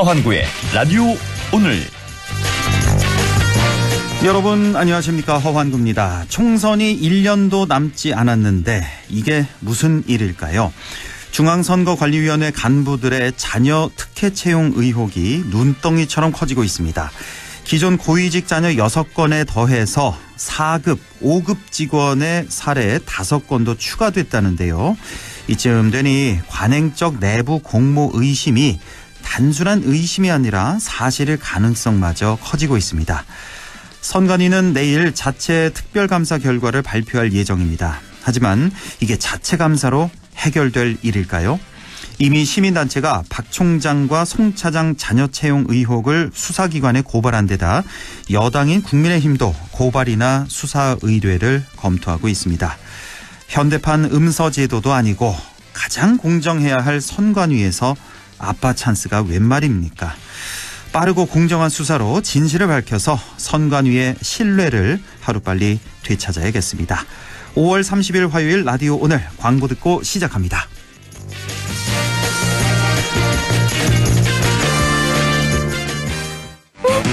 허환구의 라디오 오늘. 여러분 안녕하십니까 허환구입니다. 총선이 1년도 남지 않았는데 이게 무슨 일일까요? 중앙선거관리위원회 간부들의 자녀 특혜 채용 의혹이 눈덩이처럼 커지고 있습니다. 기존 고위직 자녀 6건에 더해서 4급, 5급 직원의 사례 5건도 추가됐다는데요. 이쯤 되니 관행적 내부 공모 의심이 단순한 의심이 아니라 사실일 가능성마저 커지고 있습니다. 선관위는 내일 자체 특별감사 결과를 발표할 예정입니다. 하지만 이게 자체 감사로 해결될 일일까요? 이미 시민단체가 박 총장과 송 차장 자녀 채용 의혹을 수사기관에 고발한 데다 여당인 국민의힘도 고발이나 수사 의뢰를 검토하고 있습니다. 현대판 음서 제도도 아니고 가장 공정해야 할 선관위에서 아빠 찬스가 웬 말입니까? 빠르고 공정한 수사로 진실을 밝혀서 선관위의 신뢰를 하루빨리 되찾아야겠습니다. 5월 30일 화요일 라디오 오늘 광고 듣고 시작합니다.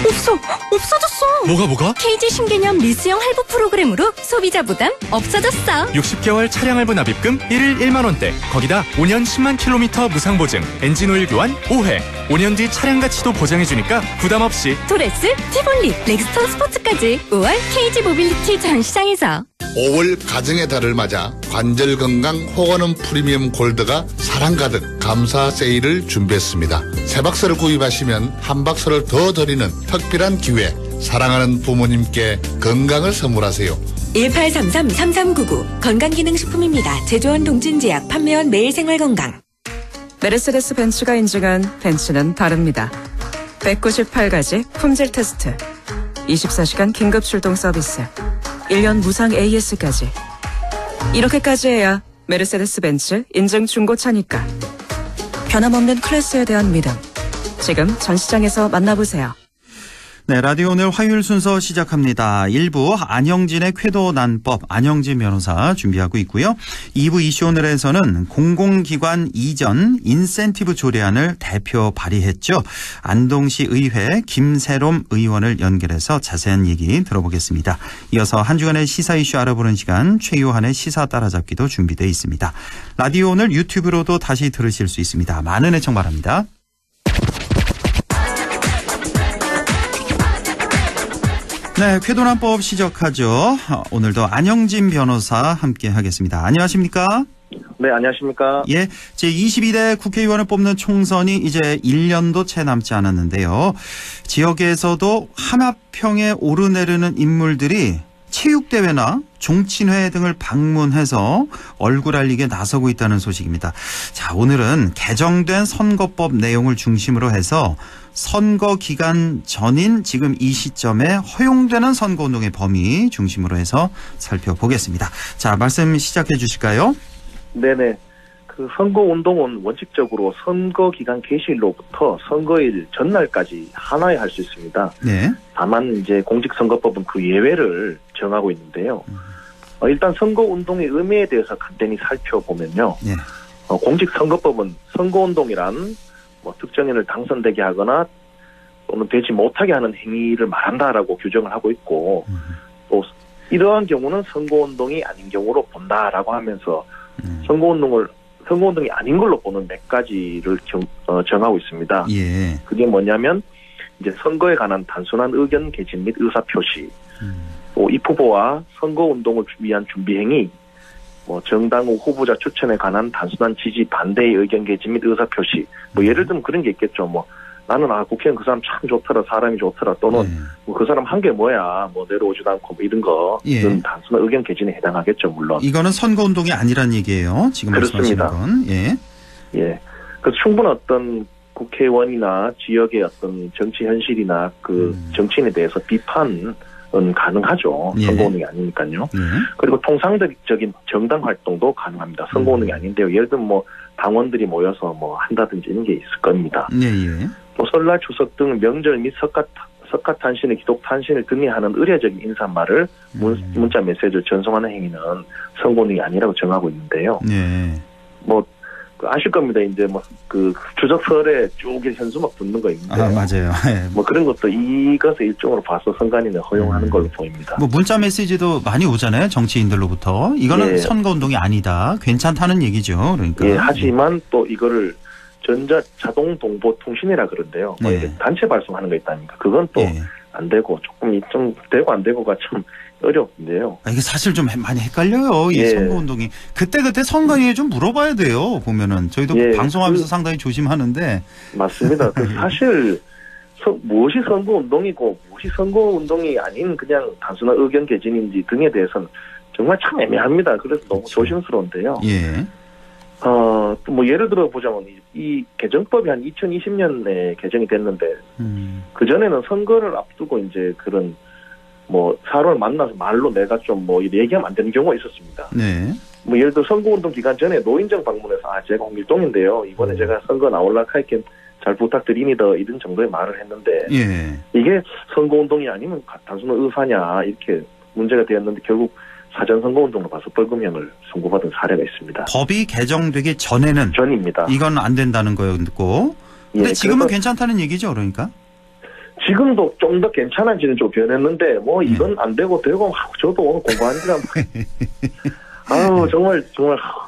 없어 없어졌어 뭐가 뭐가? KG 신개념 리스형 할부 프로그램으로 소비자 부담 없어졌어 60개월 차량 할부 납입금 1일 1만 원대. 거기다 5년 10만 킬로미터 무상 보증. 엔진 오일 교환 5회. 5년 뒤 차량 가치도 보장해 주니까 부담 없이. 토레스, 티볼리, 렉스턴 스포츠까지 5월 KG 모빌리티 전시장에서 5월 가정의 달을 맞아 관절 건강 호관원 프리미엄 골드가 사랑 가득 감사 세일을 준비했습니다. 세 박스를 구입하시면 한 박스를 더 드리는 특별한 기회. 사랑하는 부모님께 건강을 선물하세요. 1833-3399 건강기능식품입니다. 제조원 동진제약 판매원 매일생활건강 메르세데스 벤츠가 인증한 벤츠는 다릅니다. 198가지 품질 테스트, 24시간 긴급 출동 서비스, 1년 무상 AS까지. 이렇게까지 해야 메르세데스 벤츠 인증 중고차니까. 변함없는 클래스에 대한 믿음. 지금 전 시장에서 만나보세요. 네, 라디오 오늘 화요일 순서 시작합니다. 1부 안영진의 쾌도 난법 안영진 변호사 준비하고 있고요. 2부 이슈 오늘에서는 공공기관 이전 인센티브 조례안을 대표 발의했죠. 안동시 의회 김세롬 의원을 연결해서 자세한 얘기 들어보겠습니다. 이어서 한 주간의 시사 이슈 알아보는 시간 최유한의 시사 따라잡기도 준비되어 있습니다. 라디오 오늘 유튜브로도 다시 들으실 수 있습니다. 많은 애청 바랍니다. 네, 쾌도난법 시작하죠. 어, 오늘도 안영진 변호사 함께 하겠습니다. 안녕하십니까? 네, 안녕하십니까. 예, 제 22대 국회의원을 뽑는 총선이 이제 1년도 채 남지 않았는데요. 지역에서도 하나평에 오르내리는 인물들이 체육대회나 종친회 등을 방문해서 얼굴 알리게 나서고 있다는 소식입니다. 자, 오늘은 개정된 선거법 내용을 중심으로 해서 선거 기간 전인 지금 이 시점에 허용되는 선거운동의 범위 중심으로 해서 살펴보겠습니다. 자, 말씀 시작해 주실까요? 네네. 그 선거운동은 원칙적으로 선거 기간 개시일로부터 선거일 전날까지 하나에 할 수 있습니다. 네. 다만 이제 공직선거법은 그 예외를 정하고 있는데요. 어, 일단 선거운동의 의미에 대해서 간단히 살펴보면요. 네. 어, 공직선거법은 선거운동이란 뭐 특정인을 당선되게 하거나 또는 되지 못하게 하는 행위를 말한다라고 규정을 하고 있고 또 이러한 경우는 선거운동이 아닌 경우로 본다라고 하면서 음. 선거운동을 선거운동이 아닌 걸로 보는 몇 가지를 정, 어, 정하고 있습니다. 예. 그게 뭐냐면 이제 선거에 관한 단순한 의견 개진 및 의사 표시, 음. 또입 후보와 선거운동을 위한 준비 행위, 뭐 정당 후 후보자 추천에 관한 단순한 지지 반대의 의견 개진 및 의사 표시, 뭐 예를 들면 그런 게 있겠죠. 뭐 나는 아 국회의원 그 사람 참 좋더라, 사람이 좋더라, 또는 네. 뭐그 사람 한 게 뭐야, 뭐 내려오지도 않고 뭐 이런 거, 예. 이런 단순한 의견 개진에 해당하겠죠, 물론. 이거는 선거 운동이 아니란 얘기예요. 지금 말씀하시는 그렇습니다. 건. 예. 예. 그 충분한 어떤 국회의원이나 지역의 어떤 정치 현실이나 그 음. 정치인에 대해서 비판 은 가능하죠. 예. 선거운동이 아니니까요. 예. 그리고 통상적인 정당 활동도 가능합니다. 선거운동이 음. 아닌데요. 예를 들면 뭐 당원들이 모여서 뭐 한다든지 이런 게 있을 겁니다. 예, 예. 또 설날 추석 등 명절 및 석가 석가 탄신의 기독 탄신을 등의하는 의례적인 인사말을 문, 음. 문자 메시지를 전송하는 행위는 선거운동이 아니라고 정하고 있는데요. 네. 뭐그 아실 겁니다. 이제 뭐그 추적설에 쭉 현수 막 붙는 거 있는데 아, 맞아요. 예. 뭐 그런 것도 이것을 일종으로 봐서 선관위는 허용하는 음. 걸로 보입니다. 뭐 문자 메시지도 많이 오잖아요. 정치인들로부터. 이거는 예. 선거 운동이 아니다. 괜찮다는 얘기죠. 그러니까. 예, 하지만 또 이거를 전자 자동 동보 통신이라 그런데요. 뭐 네. 단체 발송하는 거 있다니까 그건 또안 예. 되고 조금 이좀 되고 안 되고가 참 어렵는데요. 아, 이게 사실 좀 많이 헷갈려요. 이 예. 선거 운동이. 그때 그때 선관위에 좀 물어봐야 돼요. 보면은. 저희도 예, 방송하면서 그- 상당히 조심하는데. 맞습니다. 그 사실 서- 무엇이 선거 운동이고 무엇이 선거 운동이 아닌 그냥 단순한 의견 개진인지 등에 대해서는 정말 참 애매합니다. 그래서 너무 그렇죠. 조심스러운데요. 예. 어, 또 뭐 예를 들어 보자면 이, 이 개정법이 한 2020년에 개정이 됐는데 음. 그 전에는 선거를 앞두고 이제 그런 뭐 사람을 만나서 말로 내가 좀 뭐 얘기하면 안 되는 경우가 있었습니다. 네. 뭐 예를 들어 선거운동 기간 전에 노인정 방문해서 아 제가 홍길동인데요 이번에 음. 제가 선거 나올라 할게 잘 부탁드립니다 이런 정도의 말을 했는데 예. 이게 선거운동이 아니면 가- 단순한 의사냐 이렇게 문제가 되었는데 결국 사전 선거운동으로 봐서 벌금형을 선고받은 사례가 있습니다. 법이 개정되기 전에는 전입니다. 이건 안 된다는 거였고. 예, 근데 지금은 그래서 괜찮다는 얘기죠. 그러니까. 지금도 좀 더 괜찮아지는 쪽 변했는데 뭐 네. 이건 안 되고 되고 아, 저도 오늘 공부하니까 아우 정말 정말 참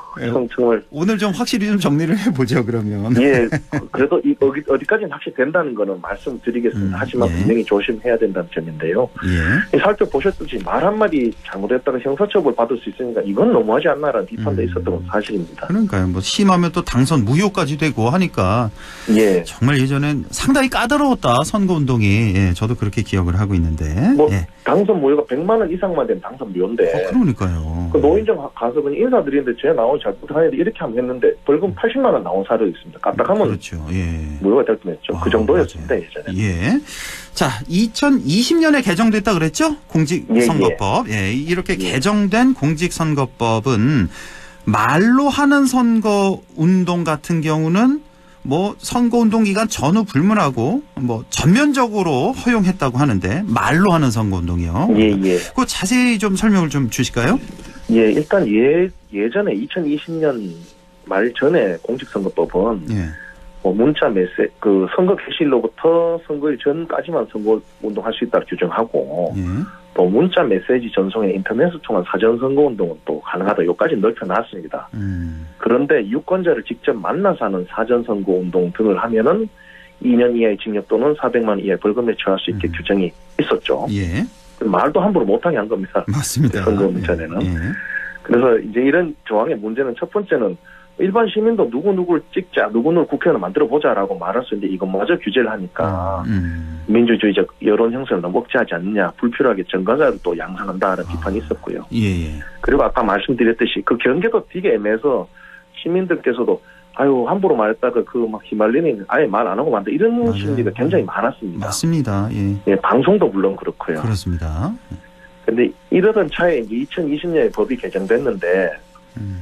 정말 오늘 좀 확실히 좀 정리를 해보죠. 그러면. 예 그래도 이 어디 어디까지는 확실히 된다는 거는 말씀드리겠습니다. 음, 하지만 예. 분명히 조심해야 된다는 점인데요. 예. 이 살펴보셨듯이 말 한마디 잘못했다가 형사처벌 받을 수 있으니까 이건 너무하지 않나라는 비판도 음. 있었던 건 사실입니다. 그러니까요. 뭐 심하면 또 당선 무효까지 되고 하니까 예. 정말 예전엔 상당히 까다로웠다 선거 운동이. 예, 저도 그렇게 기억을 하고 있는데. 뭐 예. 당선 무효가 100만 원 이상만 되면 당선 무효인데 어, 그러니까요. 그 노인정 가- 가서 그냥 인사드리는데 제 나온 잘못하는데 이렇게 하면 했는데 벌금 80만 원 나온 사례도 있습니다. 까딱하면 그렇죠. 예. 무효가 될 뻔했죠. 아, 그 정도였습니다 맞아요. 예전에. 예. 자, 2020년에 개정됐다 그랬죠? 공직선거법. 예, 이렇게 예. 개정된 공직선거법은 말로 하는 선거 운동 같은 경우는 뭐 선거운동 기간 전후 불문하고 뭐 전면적으로 허용했다고 하는데 말로 하는 선거운동이요. 예, 예. 그 자세히 좀 설명을 좀 주실까요? 예, 일단 예, 예전에 2020년 말 전에 공직선거법은 예. 뭐 문자 메시 그 선거 개시일로부터 선거일 전까지만 선거 운동할 수 있다고 규정하고 예. 또 문자 메시지 전송에 인터넷을 통한 사전 선거 운동은 또 가능하다. 여기까지 넓혀놨습니다. 음. 그런데 유권자를 직접 만나서 하는 사전 선거 운동 등을 하면은 2년 이하의 징역 또는 400만 원 이하의 벌금에 처할 수 있게 음. 규정이 있었죠. 예. 말도 함부로 못하게 한 겁니다. 맞습니다. 선거운동 전에는. 예. 그래서 이제 이런 조항의 문제는 첫 번째는 일반 시민도 누구 누구를 찍자, 누구 누구 국회의원을 만들어 보자라고 말할 수 있는데 이것마저 규제를 하니까 음. 민주주의적 여론 형성을 너무 억제하지 않느냐, 불필요하게 정가자를 또 양산한다는 아. 비판이 있었고요. 예, 예. 그리고 아까 말씀드렸듯이 그 경계도 되게 애매해서 시민들께서도 아유 함부로 말했다가 그막 휘말리는 아예 말 안 하고 만다 이런 맞아요. 심리가 굉장히 많았습니다. 맞습니다. 예. 예, 방송도 물론 그렇고요. 그렇습니다. 근데 이러던 차에 이제 2020년에 법이 개정됐는데 음.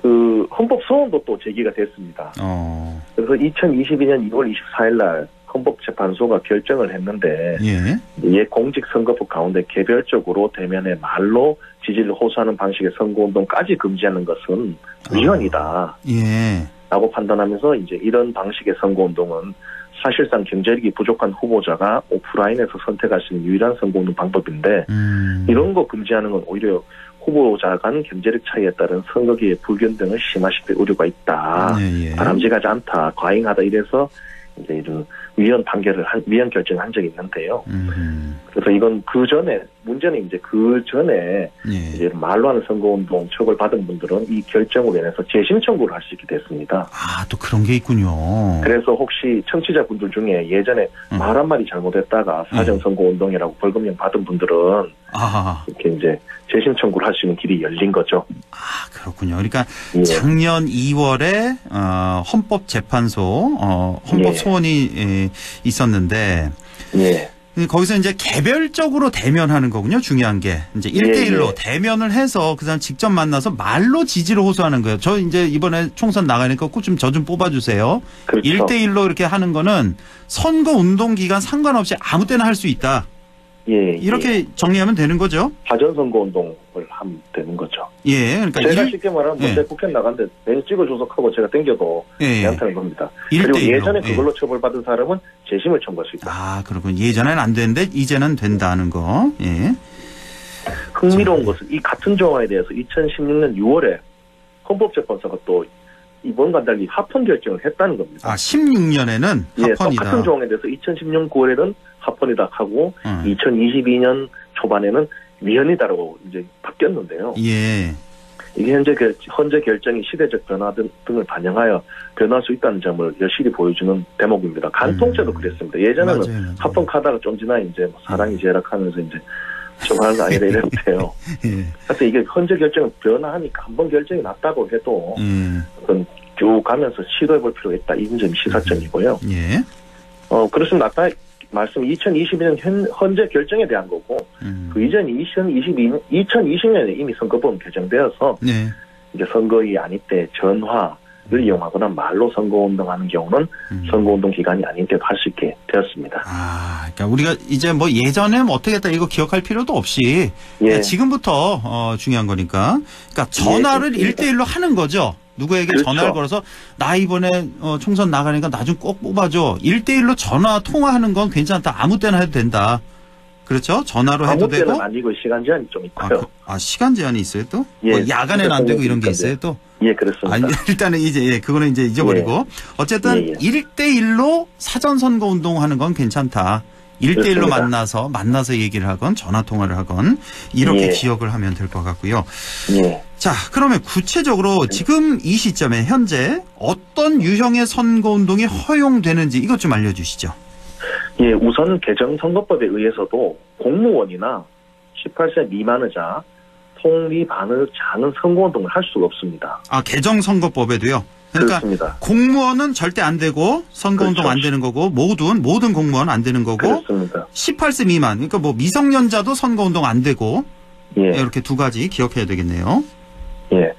그 헌법 소원도 또 제기가 됐습니다. 어. 그래서 2022년 2월 24일 날 헌법재판소가 결정을 했는데 예. 옛 공직선거법 가운데 개별적으로 대면의 말로 지지를 호소하는 방식의 선거운동까지 금지하는 것은 위헌이다. 예. 라고 판단하면서 이제 이런 방식의 선거운동은 사실상 경제력이 부족한 후보자가 오프라인에서 선택할 수 있는 유일한 선거운동 방법인데 음. 이런 거 금지하는 건 오히려 후보자 간 경제력 차이에 따른 선거기의 불균등을 심화시킬 우려가 있다. 네, 예. 바람직하지 않다. 과잉하다. 이래서 이제 이런 위헌 판결을 한, 위헌 결정을 한 적이 있는데요. 음. 그래서 이건 그 전에 문제는 이제 그 전에 예. 이제 말로 하는 선거운동 처벌 받은 분들은 이 결정으로 인해서 재심 청구를 할 수 있게 됐습니다. 아, 또 그런 게 있군요. 그래서 혹시 청취자분들 중에 예전에 음. 말 한마디 잘못했다가 사전 네. 선거운동이라고 벌금형 받은 분들은 아, 이렇게 이제 재심 청구를 할 수 있는 길이 열린 거죠. 아, 그렇군요. 그러니까 예. 작년 2월에 어, 헌법재판소 어, 헌법 예. 소원이 예, 있었는데 예. 거기서 이제 개별적으로 대면하는 거군요. 중요한 게 이제 예, 1대1로 예. 대면을 해서 그 사람 직접 만나서 말로 지지를 호소하는 거예요. 저 이제 이번에 총선 나가니까 꼭 좀 저좀 뽑아주세요. 그렇죠. 1대1로 이렇게 하는 거는 선거 운동 기간 상관없이 아무 때나 할 수 있다. 예, 이렇게 예. 정리하면 되는 거죠? 사전 선거 운동을 하면 되는 거죠. 예. 그러니까 제가 일, 쉽게 말하면 예. 내 국회 나간데 내가 찍어 조석하고 제가 땡겨도 예. 괜찮다는 겁니다. 일 그리고. 예전에 예. 그걸로 처벌받은 사람은 재심을 청구할 수 있다. 아, 그렇군. 예전엔 안 되는데 이제는 된다는 거. 예. 흥미로운 것은 이 같은 조항에 대해서 2016년 6월에 헌법재판소가 또 이번과 달리 합헌 결정을 했다는 겁니다. 아, 16년에는 예, 합헌이다. 똑같은 조항에 대해서 2010년 9월에는 합헌이다 하고 어. 2022년 초반에는 위헌이다라고 이제 바뀌었는데요. 예. 이게 현재 결, 현재 결정이 시대적 변화 등, 등을 반영하여 변할 수 있다는 점을 여실히 보여주는 대목입니다. 간통죄도 음. 그랬습니다. 예전에는 맞아요, 맞아요. 합헌하다가 좀 지나 이제 뭐 사랑이 제락하면서 이제 처벌하는 거 아니라 이랬는데요. 예. 그래서 이게 현재 결정은 변화하니까 한 번 결정이 났다고 해도 예. 그건 쭉 가면서 시도해볼 필요가 있다. 이런 점이 시사점이고요. 예. 어, 그렇습니다. 아까 말씀 2022년 현, 현재 결정에 대한 거고 음. 그 이전이 2022년, 2020년에 이미 선거법 개정되어서 네. 이제 선거의 아닐 때 전화를 이용하거나 말로 선거운동하는 경우는 음. 선거운동 기간이 아닌 때도 할 수 있게 되었습니다. 아, 그러니까 우리가 이제 뭐 예전에 뭐 어떻게 했다 이거 기억할 필요도 없이 예, 그러니까 지금부터 어, 중요한 거니까. 그러니까 전화를 예, 일 1대1로 하는 거죠. 누구에게 그렇죠. 전화를 걸어서 나 이번에 어, 총선 나가니까 나 좀 꼭 뽑아줘. 1대1로 전화 통화하는 건 괜찮다. 아무 때나 해도 된다. 그렇죠? 전화로 해도 되고. 아니고 시간 제한이 좀 아, 있고요. 그- 아, 시간 제한이 있어요 또? 예, 뭐 야간에는 안 되고 이런 게 있어요 또? 예, 그렇습니다. 아니, 일단은 이제, 예, 그거는 이제 잊어버리고. 어쨌든 예, 예. 일 1대1로 사전 선거 운동하는 건 괜찮다. 1대1로 그렇습니다. 만나서, 만나서 얘기를 하건, 전화 통화를 하건, 이렇게 예. 기억을 하면 될 것 같고요. 예. 자, 그러면 구체적으로 지금 이 시점에 현재 어떤 유형의 선거 운동이 허용되는지 이것 좀 알려주시죠. 예, 우선 개정 선거법에 의해서도 공무원이나 18세 미만 의자, 통리 반의 자는 선거운동을 할 수가 없습니다. 아, 개정 선거법에도요. 그러니까 그렇습니다. 공무원은 절대 안 되고, 선거운동 그렇죠. 안 되는 거고, 모든, 모든 공무원 안 되는 거고, 그렇습니다. 18세 미만, 그러니까 뭐 미성년자도 선거운동 안 되고 예, 이렇게 두 가지 기억해야 되겠네요. 예. 예.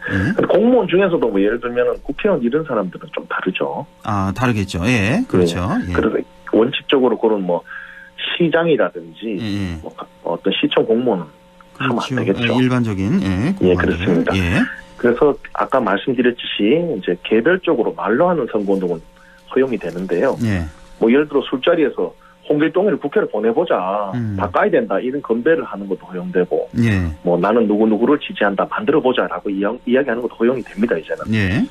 공무원 중에서도 뭐 예를 들면 국회의원 이런 사람들은 좀 다르죠. 아 다르겠죠. 예, 그렇죠. 예. 그래서 원칙적으로 그런 뭐 시장이라든지 예, 예. 뭐 어떤 시청 공무원은 하면 안 되겠죠. 예, 일반적인 예, 예. 그렇습니다. 예, 그래서 아까 말씀드렸듯이 이제 개별적으로 말로 하는 선거운동은 허용이 되는데요. 예, 뭐 예를 들어 술자리에서 홍길동이를 국회를 보내보자, 음. 바꿔야 된다 이런 건배를 하는 것도 허용되고, 예, 뭐 나는 누구 누구를 지지한다 만들어보자라고 이야, 이야 기하는 것도 허용이 됩니다 이제는. 예.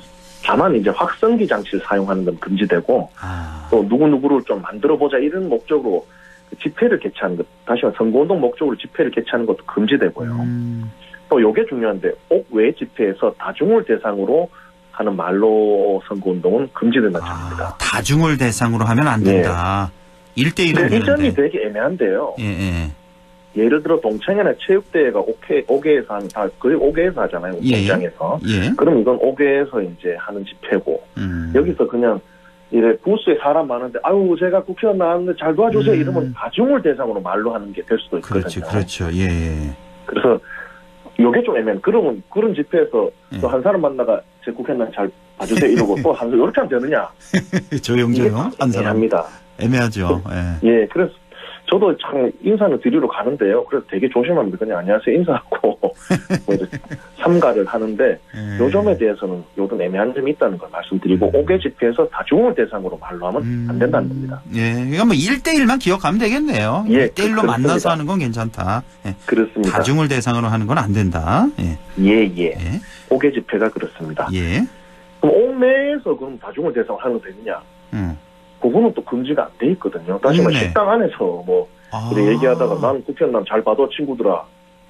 다만 이제 확성기 장치를 사용하는 건 금지되고, 아, 또 누구 누구를 좀 만들어보자 이런 목적으로 그 집회를 개최하는 것, 다시 말해 선거운동 목적으로 집회를 개최하는 것도 금지되고요. 음, 또 요게 중요한데 옥외 집회에서 다중을 대상으로 하는 말로 선거운동은 금지된다는 점입니다. 아, 다중을 대상으로 하면 안 된다. 일 1대1은 근데 이 점이 되는데. 되게 애매한데요. 예, 예. 예를 들어 동창회나 체육대회가 옥회, 옥외에서 하는 다 거의 옥외에서 하잖아요. 예. 공장에서. 예. 그럼 이건 옥외에서 이제 하는 집회고 음. 여기서 그냥 이래 부스에 사람 많은데 아유 제가 국회의원 나왔는데 잘 도와주세요 음. 이러면 다중을 대상으로 말로 하는 게 될 수도 있거든요. 그렇죠, 그렇죠. 예, 그래서 요게 좀 애매한. 그러면 그런 집회에서 예. 또한 사람 만나가 제 국회의원 잘 봐주세요 이러고 또 한 사람 이렇게 하면 되느냐? 예. 조용조용 한 사람 애매합니다. 애매하죠. 예. 예, 그래서 저도 참 인사는 드리러 가는데요. 그래서 되게 조심합니다. 그냥 안녕하세요 인사하고 뭐 삼가를 하는데 예. 요 점에 대해서는 요런 애매한 점이 있다는 걸 말씀드리고 음. 5개 집회에서 다중을 대상으로 말로 하면 음. 안 된다는 겁니다. 예, 그러니까 뭐 1대1만 기억하면 되겠네요. 예, 1대1로 그- 만나서. 하는 건 괜찮다. 예. 그렇습니다. 다중을 대상으로 하는 건 안 된다. 예. 예, 예. 예. 5개 집회가 그렇습니다. 예. 그럼 옥내에서 그럼 다중을 대상으로 하는 거 되느냐? 음. 그거는 또 금지가 안 돼 있거든요. 다시 말해 옥내. 식당 안에서 뭐 아. 이렇게 얘기하다가 나는 국회의원 잘 봐도 친구들아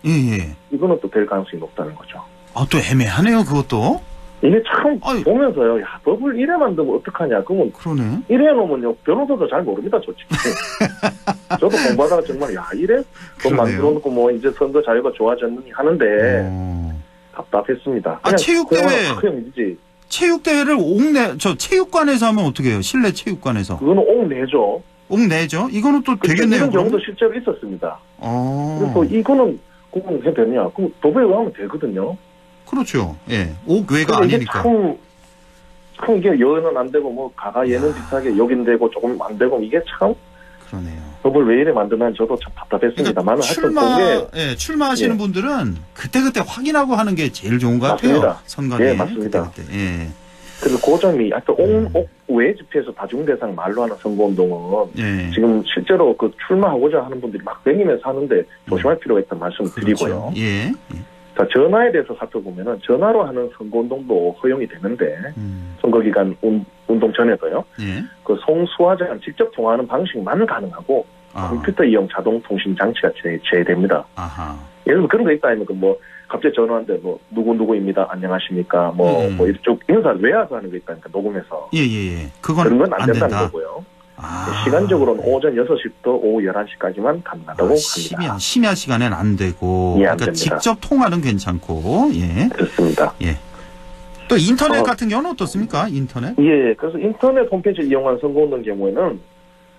예, 예. 이거는 또 될 가능성이 높다는 거죠. 아, 또 애매하네요, 그것도. 이게 참 아유. 보면서요. 야, 법을 이래 만들면 어떡하냐. 그러면 그러네. 이래 놓으면요. 변호사도 잘 모릅니다, 솔직히. 저도 공부하다가 정말 야, 이래 법. 만들어 놓고 뭐 이제 선거 자유가 좋아졌느니 하는데 어. 답답했습니다. 아, 체육대회. 그냥 이지 체육대회를 옥내, 저 체육관에서 하면 어떻게 해요? 실내 체육관에서. 그거는 옥내죠. 옥내죠? 이거는 또 되겠네요. 이런? 경우도 실제로 있었습니다. 어. 그래서 이거는 해도 되냐? 그럼 법에 의하면 되거든요. 그렇죠. 예. 옥외가 아니니까. 참, 참 이게 여는 안 되고 뭐 가가 얘는 비슷하게 여긴 되고 조금 안 되고 이게 참 그러네요. 법을 왜 이래 만드나 저도 참 답답했습니다만 하여튼 출마, 그게 예, 출마하시는 예. 분들은 그때그때 확인하고 하는 게 제일 좋은 것 같아요. 맞습니다. 선관위. 예, 맞습니다. 그때 그때. 예. 그래서 그 점이 하여튼 음. 온, 외 집회에서 다중대상 말로 하는 선거운동은 예. 지금 실제로 그 출마하고자 하는 분들이 막 땡기면서 하는데 조심할 필요가 있다는 말씀을 드리고요. 그렇죠. 예. 예. 자, 전화에 대해서 살펴보면은 전화로 하는 선거운동도 허용이 되는데 음, 선거기간 운, 운동 전에도요. 예. 그 송수화자랑 직접 통화하는 방식만 가능하고 아, 컴퓨터 이용 자동 통신 장치가 제, 제외됩니다. 아하. 예를 들어 그런 거 있다 하면 그 뭐 갑자기 전화하는데 뭐 누구 누구입니다. 안녕하십니까. 뭐, 음. 뭐 이쪽 인사를 외화서 하는 거 있다니까 녹음해서 예, 예, 예. 그건 그런 건안안 된다는 된다. 거고요. 아. 시간적으로는 오전 6시부터 오후 11시까지만 가능하다고 아, 심야, 합니다. 심야 시간엔 안 되고. 예, 안 그러니까 됩니다. 직접 통화는 괜찮고. 예. 그렇습니다. 또 인터넷 어. 같은 경우는 어떻습니까? 인터넷? 예, 그래서 인터넷 홈페이지를 이용한 선거 운동 경우에는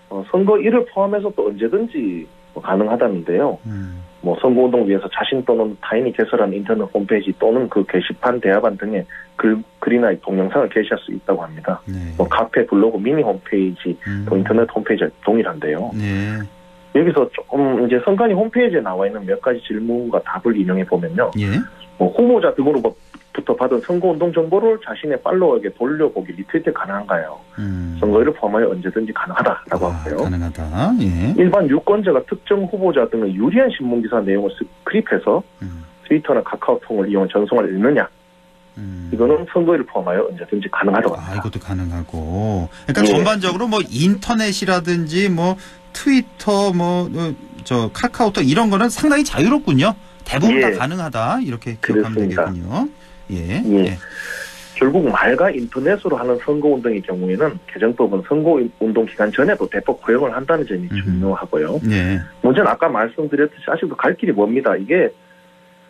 어, 선거 일을 포함해서 또 언제든지 뭐 가능하다는데요. 음. 뭐 선거운동 위해서 자신 또는 타인이 개설한 인터넷 홈페이지 또는 그 게시판, 대화반 등의 글, 글이나 동영상을 게시할 수 있다고 합니다. 네. 뭐 카페, 블로그, 미니 홈페이지, 음. 또 인터넷 홈페이지 동일한데요. 네. 여기서 조금 이제 선관위 홈페이지에 나와 있는 몇 가지 질문과 답을 인용해 보면요. 예. 뭐 후보자 등으로부터 받은 선거운동 정보를 자신의 팔로워에게 돌려보기 리트위트 가능한가요? 음. 선거일을 포함하여 언제든지 가능하다라고 아, 하고요. 가능하다. 예. 일반 유권자가 특정 후보자 등의 유리한 신문기사 내용을 스크랩해서 음. 트위터나 카카오톡을 이용 전송을 읽느냐? 음. 이거는 선거일을 포함하여 언제든지 가능하다고 아, 합니다. 이것도 가능하고. 그러니까 예. 전반적으로 뭐 인터넷이라든지 뭐 트위터 뭐 저 카카오톡 이런 거는 상당히 자유롭군요. 대부분 예. 다 가능하다. 이렇게 기억하면 그렇습니다. 되겠군요. 예. 예. 결국 말과 인터넷으로 하는 선거운동의 경우에는 개정법은 선거운동 기간 전에도 대폭 허용을 한다는 점이 음흠. 중요하고요. 예. 문제는 아까 말씀드렸듯이 아직도 갈 길이 멉니다. 이게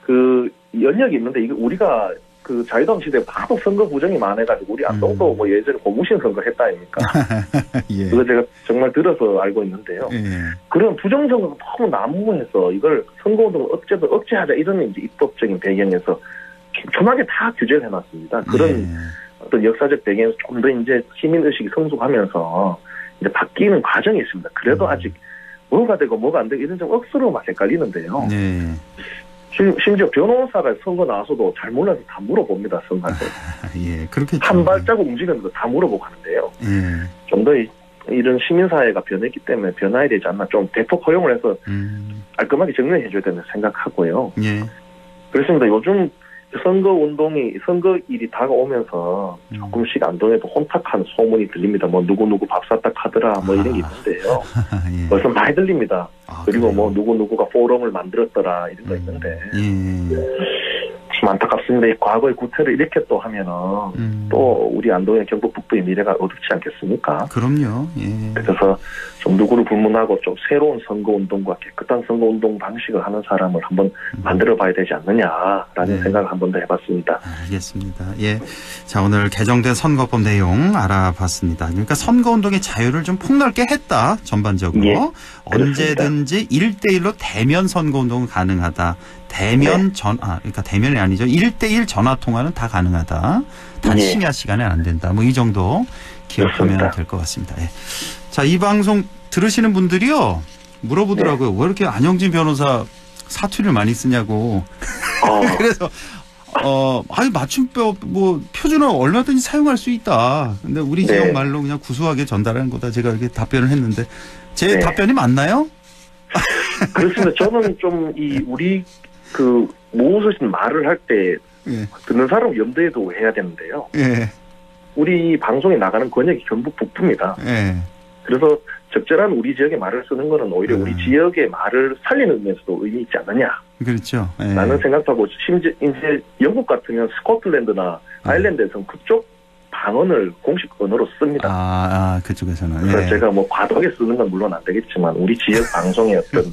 그 연력이 있는데 이게 우리가 그 자유당 시대에 하도 선거 부정이 많아가지고 우리 안동도 음. 뭐 예전에 고무신 선거 했다 아닙니까? 예. 그거 제가 정말 들어서 알고 있는데요. 예. 그런 부정선거가 너무 난무해서 이걸 선거운동을 억제도 억제하자 이런 이제 입법적인 배경에서 촘촘하게 다 규제를 해놨습니다. 그런 예. 어떤 역사적 배경에서 좀 더 이제 시민의식이 성숙하면서 이제 바뀌는 과정이 있습니다. 그래도 음. 아직 뭐가 되고 뭐가 안 되고 이런 좀 억수로 막 헷갈리는데요. 네. 심- 심지어 변호사가 선거 나와서도 잘 몰라서 다 물어봅니다. 선거에서. 아, 예. 그렇겠죠. 한 발자국 움직이는 거 다 물어보고 하는데요. 예. 좀더 이런 시민사회가 변했기 때문에 변화해야 되지 않나 좀 대폭 허용을 해서 음. 깔끔하게 정리해줘야 된다 생각하고요. 예. 그렇습니다. 요즘 선거 운동이 선거일이 다가오면서 음. 조금씩 안동에도 혼탁한 소문이 들립니다. 뭐 누구 누구 밥 샀다 카더라 뭐 이런 게 있는데요. 예. 벌써 많이 들립니다. 아, 그리고 그래요? 뭐 누구 누구가 포럼을 만들었더라 이런 거 있는데 예. 참 안타깝습니다. 이 과거의 구태를 이렇게 또 하면은 음. 또 우리 안동의 경북 북부의 미래가 어둡지 않겠습니까? 그럼요. 예. 그래서 좀 누구를 불문하고 좀 새로운 선거 운동과 깨끗한 선거 운동 방식을 하는 사람을 한번 만들어 봐야 되지 않느냐라는 네. 생각을 한 번 더 해봤습니다. 알겠습니다. 예. 자, 오늘 개정된 선거법 내용 알아봤습니다. 그러니까 선거 운동의 자유를 좀 폭넓게 했다, 전반적으로. 예, 언제든지 일대일로 대면 선거 운동은 가능하다. 대면 네. 전, 아, 그러니까 대면이 아니죠. 일대일 전화 통화는 다 가능하다. 단 예. 심야 시간에 안 된다. 뭐 이 정도 기억하면. 될 것 같습니다. 예. 자, 이 방송 들으시는 분들이요. 물어보더라고요. 왜 이렇게 안영진 변호사 사투리를 많이 쓰냐고. 어, 그래서 어 아니 맞춤법 뭐 표준어 얼마든지 사용할 수 있다. 근데 우리 네. 지역 말로 그냥 구수하게 전달하는 거다. 제가 이렇게 답변을 했는데 제 네. 답변이 맞나요? 그렇습니다. 저는 좀 이 우리 그 무엇을 말을 할때 예. 듣는 사람 염두에 두고 해야 되는데요. 예. 우리 방송에 나가는 권역이 경북 북부입니다. 예. 그래서 적절한 우리 지역의 말을 쓰는 것은 오히려 음. 우리 지역의 말을 살리는 의미에서도 의미 있지 않느냐. 그렇죠. 예. 라는 생각도 하고 심지어 이제 영국 같으면 스코틀랜드나 음. 아일랜드에서는 그쪽 방언을 공식 언어로 씁니다. 아, 아 그쪽에서는 그래서 예. 제가 뭐 과도하게 쓰는 건 물론 안 되겠지만 우리 지역 방송의 어떤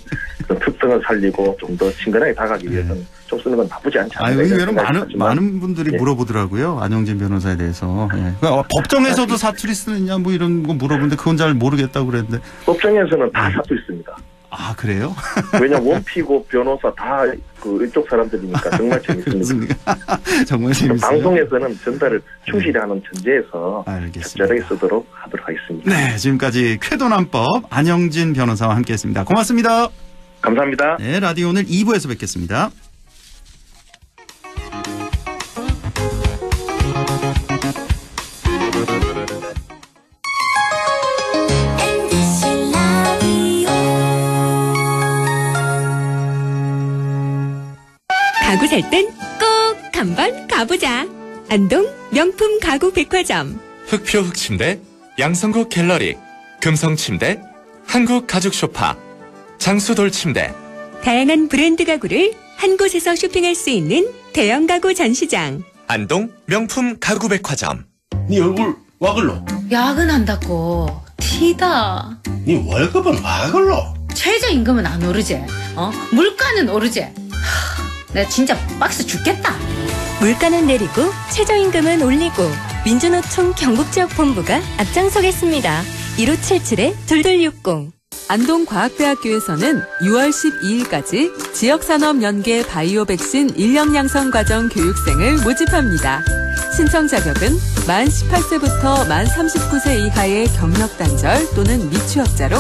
그런 특성을 살리고 좀 더 친근하게 다가가기 위해서는 좀 쓰는 건 나쁘지 않지 아, 않나 의외로 많은 많은 분들이 예. 물어보더라고요. 안영진 변호사에 대해서. 예. 그러니까 법정에서도 사투리 쓰느냐 뭐 이런 거 물어보는데 그건 잘 모르겠다고 그랬는데 법정에서는 다 음. 사투 있습니다. 아 그래요? 왜냐면 원피고 변호사 다 그 이쪽 사람들이니까 정말 재밌습니다. 정말 재밌어요. 방송에서는 전달을 충실히 하는 전제에서 알겠습니다. 적절하게 쓰도록 하도록 하겠습니다. 네, 지금까지 쾌도난법 안영진 변호사와 함께했습니다. 고맙습니다. 감사합니다. 네, 라디오 오늘 2부에서 뵙겠습니다. 안동 명품 가구 백화점. 흑표 흑침대, 양성국 갤러리, 금성침대, 한국 가죽 소파, 장수돌 침대, 다양한 브랜드 가구를 한 곳에서 쇼핑할 수 있는 대형 가구 전시장. 안동 명품 가구 백화점. 네 얼굴 와 글로. 야근한다고. 티다. 네 월급은 와 글로. 최저임금은 안 오르지. 어? 물가는 오르지. 하, 내가 진짜 박스 죽겠다 물가는 내리고 최저임금은 올리고 민주노총 경북지역본부가 앞장서겠습니다. 1577-2260 안동과학대학교에서는 6월 12일까지 지역산업 연계 바이오 백신 인력 양성 과정 교육생을 모집합니다. 신청 자격은 만 18세부터 만 39세 이하의 경력 단절 또는 미취학자로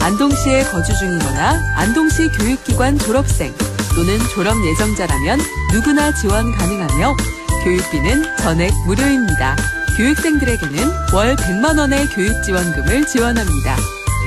안동시에 거주 중이거나 안동시 교육기관 졸업생 또는 졸업 예정자라면 누구나 지원 가능하며 교육비는 전액 무료입니다. 교육생들에게는 월 100만 원의 교육 지원금을 지원합니다.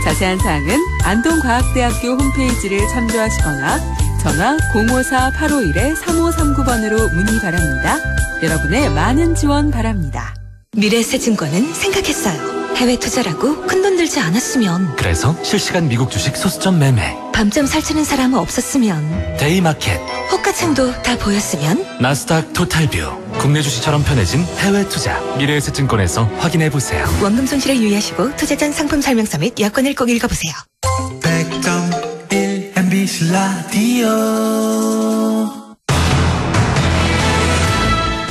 자세한 사항은 안동과학대학교 홈페이지를 참조하시거나 전화 054-851-3539번으로 문의 바랍니다. 여러분의 많은 지원 바랍니다. 미래에셋증권은 생각했어요. 해외 투자라고 큰돈 들지 않았으면. 그래서 실시간 미국 주식 소수점 매매. 밤잠 설치는 사람은 없었으면. Day Market. 호가창도 다 보였으면. 나스닥 TotalView. 국내 주식처럼 편해진 해외 투자. 미래에셋증권에서 확인해 보세요. 원금 손실에 유의하시고 투자 전 상품 설명서 및 약관을 꼭 읽어보세요. 100.1 MBC 라디오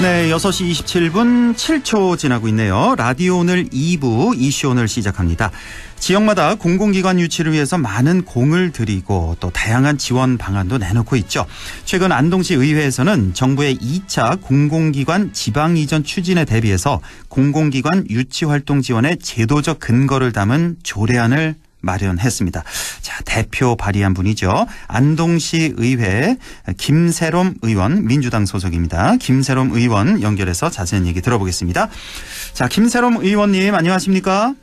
네, 6시 27분 7초 지나고 있네요. 라디오 오늘 2부 이슈 오늘 시작합니다. 지역마다 공공기관 유치를 위해서 많은 공을 들이고 또 다양한 지원 방안도 내놓고 있죠. 최근 안동시 의회에서는 정부의 2차 공공기관 지방 이전 추진에 대비해서 공공기관 유치 활동 지원의 제도적 근거를 담은 조례안을 마련했습니다. 자, 대표 발의한 분이죠. 안동시 의회 김세롬 의원 민주당 소속입니다. 김세롬 의원 연결해서 자세한 얘기 들어보겠습니다. 자, 김세롬 의원님 안녕하십니까?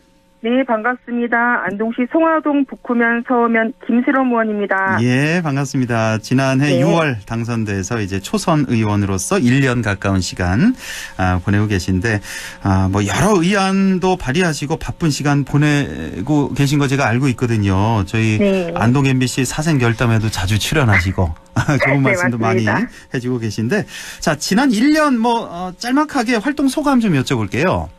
네, 반갑습니다. 안동시 송화동 북구면 서면 김세롬 의원입니다. 예, 반갑습니다. 지난해 네. 6월 당선돼서 이제 초선 의원으로서 1년 가까운 시간 아, 보내고 계신데 아, 뭐 여러 의안도 발의하시고 바쁜 시간 보내고 계신 거 제가 알고 있거든요. 저희 네. 안동 MBC 사생 결담에도 자주 출연하시고 좋은 네, 말씀도 많이 맞습니다. 해주고 계신데 자 지난 1년 뭐 어, 짤막하게 활동 소감 좀 여쭤볼게요.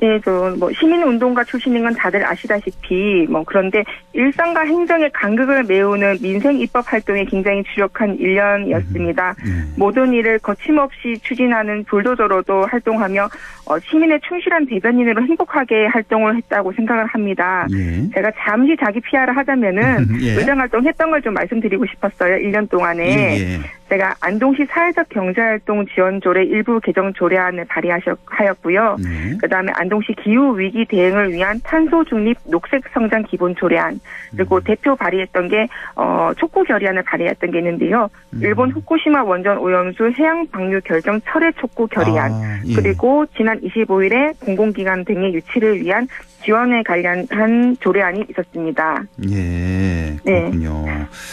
네, 저뭐 시민 운동가 출신인 건 다들 아시다시피 뭐 그런데 일상과 행정의 간극을 메우는 민생 입법 활동에 굉장히 주력한 1년이었습니다. 모든 일을 거침없이 추진하는 불도저로도 활동하며 어, 시민의 충실한 대변인으로 행복하게 활동을 했다고 생각을 합니다. 예. 제가 잠시 자기 PR을 하자면은 예. 의정 활동 했던 걸 좀 말씀드리고 싶었어요. 1년 동안에. 예, 예. 제가 안동시 사회적 경제활동 지원조례 일부 개정 조례안을 발의하였고요. 네. 그다음에 안동시 기후 위기 대응을 위한 탄소 중립 녹색 성장 기본 조례안 그리고 음. 대표 발의했던 게 어, 촉구 결의안을 발의했던 게 있는데요. 음. 일본 후쿠시마 원전 오염수 해양 방류 결정 철회 촉구 결의안 아, 예. 그리고 지난 25일에 공공기관 등의 유치를 위한 지원에 관련한 조례안이 있었습니다. 예, 네. 그렇군요.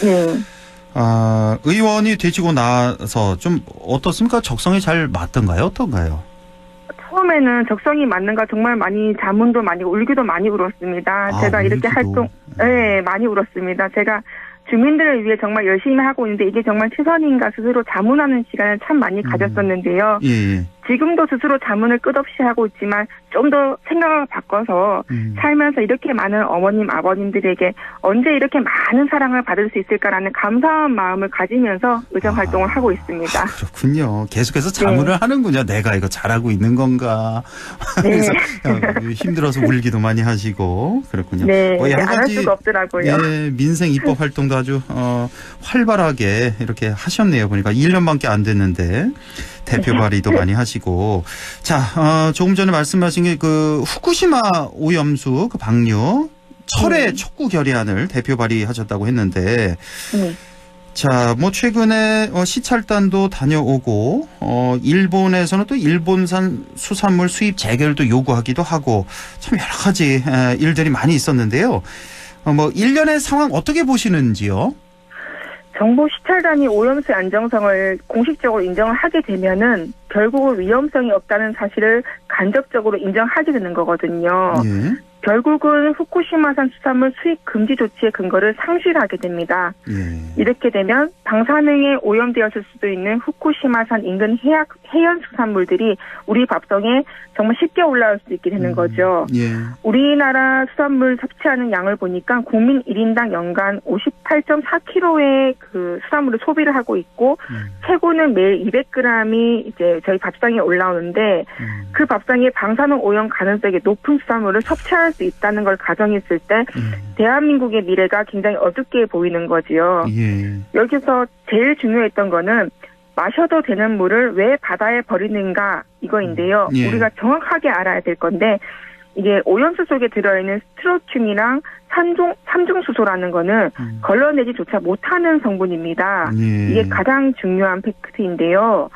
네. 아, 의원이 되시고 나서 좀 어떻습니까? 적성이 잘 맞던가요? 어떤가요? 처음에는 적성이 맞는가 정말 많이 자문도 많이 울기도 많이 울었습니다. 아, 제가 이렇게 울기도. 활동, 네, 많이 울었습니다. 제가 주민들을 위해 정말 열심히 하고 있는데 이게 정말 최선인가 스스로 자문하는 시간을 참 많이 가졌었는데요. 예, 예. 지금도 스스로 자문을 끝없이 하고 있지만 좀 더 생각을 바꿔서 음. 살면서 이렇게 많은 어머님, 아버님들에게 언제 이렇게 많은 사랑을 받을 수 있을까라는 감사한 마음을 가지면서 의정 활동을 하고 있습니다. 그렇군요. 계속해서 자문을 네. 하는군요. 내가 이거 잘하고 있는 건가. 네. 그래서 어, 힘들어서 울기도 많이 하시고 그렇군요. 네, 뭐 여러 안할 가지, 수가 없더라고요. 예, 민생 입법 활동도 아주 어, 활발하게 이렇게 하셨네요. 보니까 1년밖에 안 됐는데 대표 발의도 많이 하시고 자 어, 조금 전에 말씀하신 게 그 후쿠시마 오염수 그 방류 철회 네. 촉구 결의안을 대표 발의하셨다고 했는데 네. 자, 뭐 최근에 어, 시찰단도 다녀오고 어 일본에서는 또 일본산 수산물 수입 재결도 요구하기도 하고 참 여러 가지 에, 일들이 많이 있었는데요. 어, 뭐 일련의 상황 어떻게 보시는지요? 정부 시찰단이 오염수의 안정성을 공식적으로 인정을 하게 되면은 결국은 위험성이 없다는 사실을 간접적으로 인정하게 되는 거거든요. 예. 결국은 후쿠시마산 수산물 수입 금지 조치의 근거를 상실하게 됩니다. 예. 이렇게 되면 방사능에 오염되었을 수도 있는 후쿠시마산 인근 해양, 해연 수산물들이 우리 밥상에 정말 쉽게 올라올 수 있게 되는 거죠. 예. 우리나라 수산물 섭취하는 양을 보니까 국민 1인당 연간 58.4kg의 그 수산물을 소비를 하고 있고 최고는 매일 200g이 이제 저희 밥상에 올라오는데 그 밥상에 방사능 오염 가능성이 높은 수산물을 섭취 할 수 있다는 걸 가정했을 때 대한민국의 미래가 굉장히 어둡게 보이는 거지요. 예. 여기서 제일 중요했던 거는 마셔도 되는 물을 왜 바다에 버리는가 이거인데요. 예. 우리가 정확하게 알아야 될 건데 이게 오염수 속에 들어있는 스트로튬이랑 산중 삼중수소라는 거는 걸러내지조차 못하는 성분입니다. 예. 이게 가장 중요한 팩트인데요.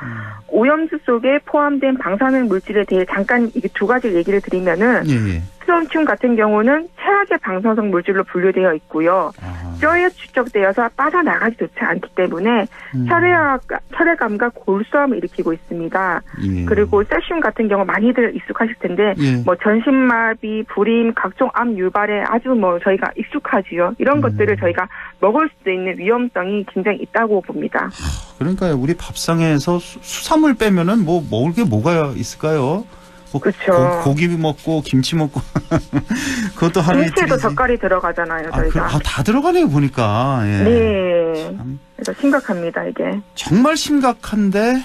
오염수 속에 포함된 방사능 물질에 대해 잠깐 이게 두 가지 얘기를 드리면은 예. 스트론튬 같은 경우는 최악의 방사성 물질로 분류되어 있고요. 뼈에 축적되어서 빠져나가지조차 않기 때문에 혈액, 혈액암과 골수암을 일으키고 있습니다. 예. 그리고 세슘 같은 경우 많이들 익숙하실 텐데 예. 뭐 전신마비, 불임, 각종 암 유발에 아주 뭐 저희가 익숙하지요. 이런 것들을 저희가 먹을 수 있는 위험성이 굉장히 있다고 봅니다. 그러니까요. 우리 밥상에서 수- 수산물 빼면은 뭐 먹을 게 뭐가 있을까요? 뭐 그쵸. 고, 기 먹고 김치 먹고 그것도 하루에 김치에도. 젓갈이 들어가잖아요, 아, 그, 저희가. 아, 다 들어가네요 보니까. 예. 네. 그래서 심각합니다, 이게. 정말 심각한데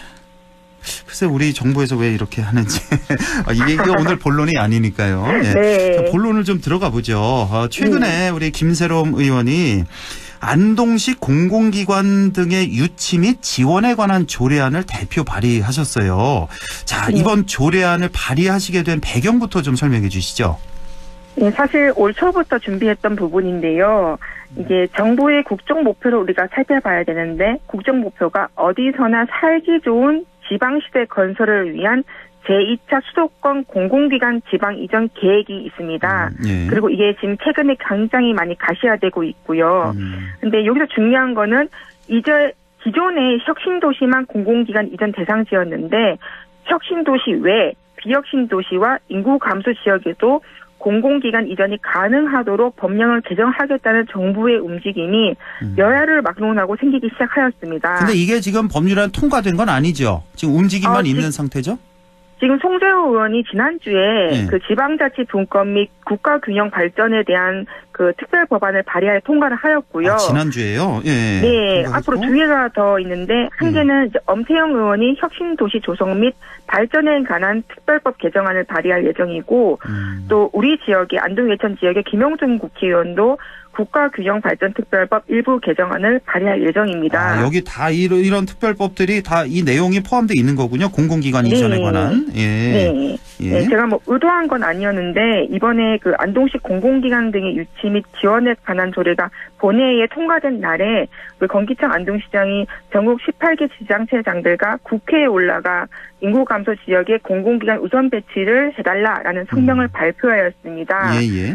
글쎄 우리 정부에서 왜 이렇게 하는지 아, 이게, 이게 오늘 본론이 아니니까요. 예. 네. 자, 본론을 좀 들어가 보죠. 어, 최근에 우리 김세롬 의원이 안동시 공공기관 등의 유치 및 지원에 관한 조례안을 대표 발의하셨어요. 자 네. 이번 조례안을 발의하시게 된 배경부터 좀 설명해 주시죠. 네, 사실 올 초부터 준비했던 부분인데요. 이게 정부의 국정 목표를 우리가 살펴봐야 되는데 국정 목표가 어디서나 살기 좋은 지방시대 건설을 위한 제2차 수도권 공공기관 지방 이전 계획이 있습니다. 예. 그리고 이게 지금 최근에 굉장히 많이 가시화되고 있고요. 근데 여기서 중요한 거는 이제 기존의 혁신도시만 공공기관 이전 대상지였는데 혁신도시 외 비혁신도시와 인구 감소 지역에도 공공기관 이전이 가능하도록 법령을 개정하겠다는 정부의 움직임이 여야를 막론하고 생기기 시작하였습니다. 근데 이게 지금 법률안 통과된 건 아니죠. 지금 움직임만 어, 지- 있는 상태죠. 지금 송재호 의원이 지난주에 네. 그 지방자치 분권 및 국가균형 발전에 대한 그 특별 법안을 발의하여 통과를 하였고요. 아, 지난주에요. 예. 네, 통과했고. 앞으로 두 개가 더 있는데 한 개는 이제 엄태영 의원이 혁신 도시 조성 및 발전에 관한 특별법 개정안을 발의할 예정이고 또 우리 지역의 안동 예천 지역의 김영준 국회의원도 국가균형 발전 특별법 일부 개정안을 발의할 예정입니다. 아, 여기 다 이런, 이런 특별법들이 다 이 내용이 포함되어 있는 거군요. 공공기관 네. 이전에 관한. 예. 네. 예. 네, 제가 뭐 의도한 건 아니었는데 이번에 그 안동시 공공기관 등의 유치 및 지원에 관한 조례가 본회의에 통과된 날에 우리 권기창 안동시장이 전국 18개 지자체장들과 국회에 올라가 인구 감소 지역에 공공기관 우선 배치를 해달라라는 성명을 발표하였습니다. 음. 예, 예.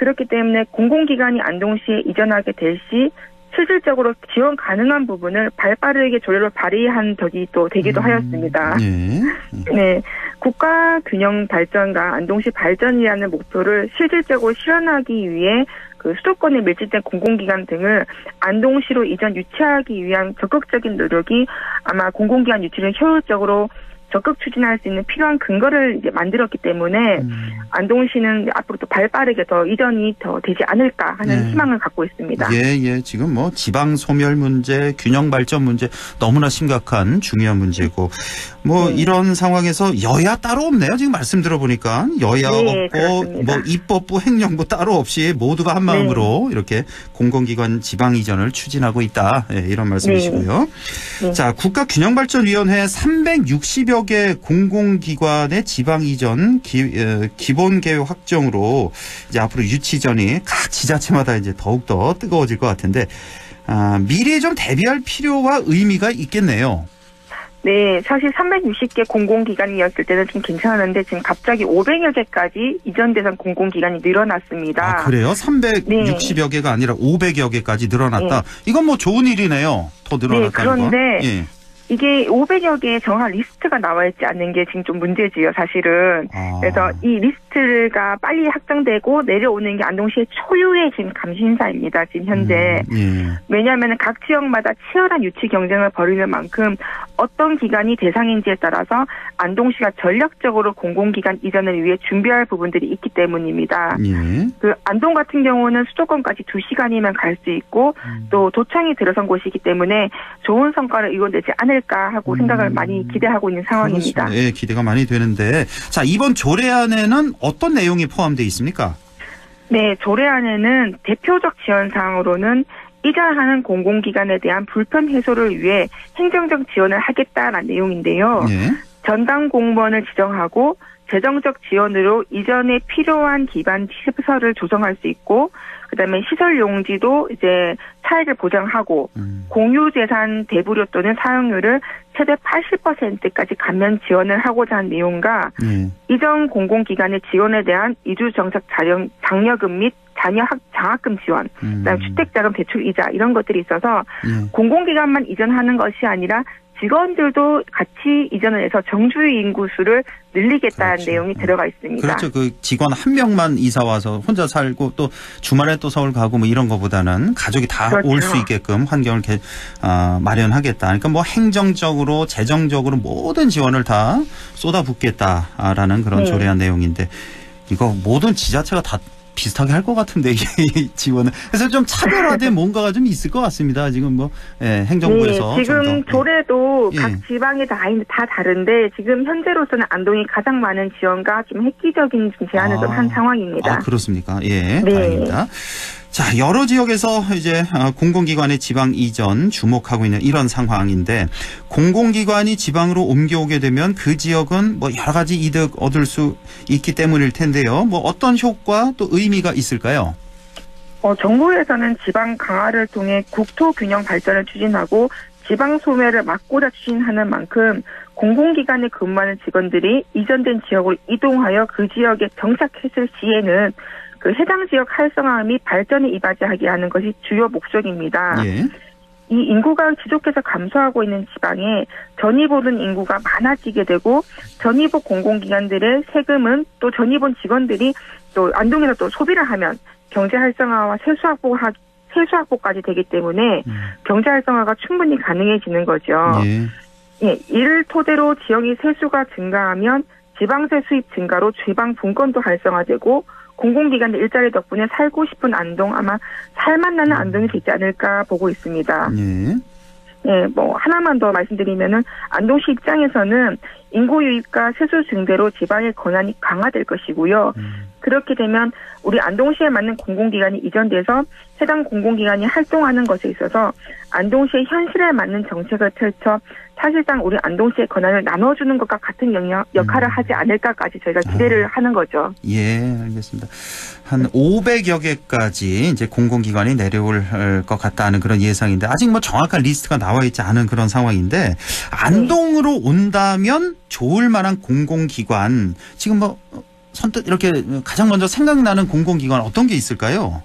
그렇기 때문에 공공기관이 안동시에 이전하게 될 시 실질적으로 지원 가능한 부분을 발빠르게 조례로 발의한 덕이 또 되기도 하였습니다. 예. 네, 국가 균형 발전과 안동시 발전이라는 목표를 실질적으로 실현하기 위해 그 수도권에 밀집된 공공기관 등을 안동시로 이전 유치하기 위한 적극적인 노력이 아마 공공기관 유치를 효율적으로 적극 추진할 수 있는 필요한 근거를 이제 만들었기 때문에 안동시는 앞으로 또 발빠르게 더 이전이 더 되지 않을까 하는 네. 희망을 갖고 있습니다. 예, 예. 지금 뭐 지방 소멸 문제, 균형 발전 문제 너무나 심각한 중요한 문제고 뭐 이런 상황에서 여야 따로 없네요. 지금 말씀 들어보니까 여야 네, 없고 그렇습니다. 뭐 입법부 행정부 따로 없이 모두가 한 마음으로 이렇게 공공기관 지방 이전을 추진하고 있다. 예, 이런 말씀이시고요. 네. 자, 국가균형발전위원회 360여 개 공공기관의 지방 이전 기, 본 계획 확정으로 이제 앞으로 유치전이 각 지자체마다 이제 더욱 더 뜨거워질 것 같은데 아, 미리 좀 대비할 필요와 의미가 있겠네요. 네, 사실 360개 공공기관이었을 때는 좀 괜찮았는데 지금 갑자기 500여 개까지 이전 대상 공공기관이 늘어났습니다. 아, 그래요? 360여 개가 아니라 500여 개까지 늘어났다. 이건 뭐 좋은 일이네요. 더 늘어났다는 네, 그런데 거. 예. 이게 500여 개의 정확한 리스트가 나와 있지 않는 게 지금 좀 문제지요, 사실은. 아. 그래서 이 리스트가 빨리 확정되고 내려오는 게 안동시의 초유의 지금 관심사입니다, 지금 현재. 예. 왜냐하면 각 지역마다 치열한 유치 경쟁을 벌이는 만큼 어떤 기관이 대상인지에 따라서 안동시가 전략적으로 공공기관 이전을 위해 준비할 부분들이 있기 때문입니다. 예. 그 안동 같은 경우는 수도권까지 2시간이면 갈 수 있고 또 도청이 들어선 곳이기 때문에 좋은 성과를 이뤄내지 않을 까 하고 생각을 많이 기대하고 있는 상황입니다. 그렇습니다. 예, 기대가 많이 되는데 자 이번 조례안에는 어떤 내용이 포함되어 있습니까? 네, 조례안에는 대표적 지원 사항으로는 이전하는 공공기관에 대한 불편 해소를 위해 행정적 지원을 하겠다라는 내용인데요. 예. 전담 공무원을 지정하고 재정적 지원으로 이전에 필요한 기반 시설을 조성할 수 있고 그다음에 시설 용지도 이제 차액을 보장하고 공유 재산 대부료 또는 사용료를 최대 80%까지 감면 지원을 하고자 한 내용과 예. 이전 공공기관의 지원에 대한 이주 정책 자령, 장려금 및 자녀 학, 장학금 지원, 그다음 주택자금 대출 이자 이런 것들이 있어서 예. 공공기관만 이전하는 것이 아니라 직원들도 같이 이전을 해서 정주의 인구수를 늘리겠다는 내용이 들어가 있습니다. 그렇죠. 그 직원 한 명만 이사 와서 혼자 살고 또 주말에 또 서울 가고 뭐 이런 거보다는 가족이 다 그렇죠. 올수 있게끔 환경을 개, 아, 마련하겠다. 그러니까 뭐 행정적으로 재정적으로 모든 지원을 다 쏟아붓겠다라는 그런 네. 조례한 내용인데 이거 모든 지자체가 다 비슷하게 할 것 같은데 이 지원은 그래서 좀 차별화된 뭔가가 좀 있을 것 같습니다. 지금 뭐 예, 행정부에서 네, 좀 지금 더, 조례도 예. 각 지방에 다, 있- 다 다른데 지금 현재로서는 안동이 가장 많은 지원과 좀 획기적인 좀 제안을 좀한 상황입니다. 아, 그렇습니까? 예, 네. 다행입니다. 자, 여러 지역에서 이제 어, 공공기관의 지방 이전 주목하고 있는 이런 상황인데 공공기관이 지방으로 옮겨오게 되면 그 지역은 뭐 여러 가지 이득 얻을 수 있기 때문일 텐데요. 뭐 어떤 효과 또 의미가 있을까요? 어, 정부에서는 지방 강화를 통해 국토 균형 발전을 추진하고 지방 소멸을 막고자 추진하는 만큼 공공기관에 근무하는 직원들이 이전된 지역으로 이동하여 그 지역에 정착했을 시에는 그 해당 지역 활성화 및 발전에 이바지하게 하는 것이 주요 목적입니다. 예. 이 인구가 지속해서 감소하고 있는 지방에 전입 오는 인구가 많아지게 되고 전입 온 공공기관들의 세금은 또 전입 온 직원들이 또 안동에서 또 소비를 하면 경제 활성화와 세수 확보하 세수 확보까지 되기 때문에 경제 활성화가 충분히 가능해지는 거죠. 예. 예, 이를 토대로 지역의 세수가 증가하면 지방세 수입 증가로 지방 분권도 활성화되고 공공기관의 일자리 덕분에 살고 싶은 안동 아마 살만나는 안동이 되지 않을까 보고 있습니다. 예. 예, 뭐 하나만 더 말씀드리면은 안동시 입장에서는 인구 유입과 세수 증대로 지방의 권한이 강화될 것이고요. 그렇게 되면 우리 안동시에 맞는 공공기관이 이전돼서 해당 공공기관이 활동하는 것에 있어서 안동시의 현실에 맞는 정책을 펼쳐 사실상 우리 안동시의 권한을 나눠주는 것과 같은 영역, 역할을 하지 않을까까지 저희가 기대를 하는 거죠. 예, 알겠습니다. 한 500여 개까지 이제 공공기관이 내려올 어, 것 같다는 그런 예상인데 아직 뭐 정확한 리스트가 나와 있지 않은 그런 상황인데 안동으로 온다면 좋을 만한 공공기관 지금 뭐 선뜻 이렇게 가장 먼저 생각나는 공공기관 어떤 게 있을까요?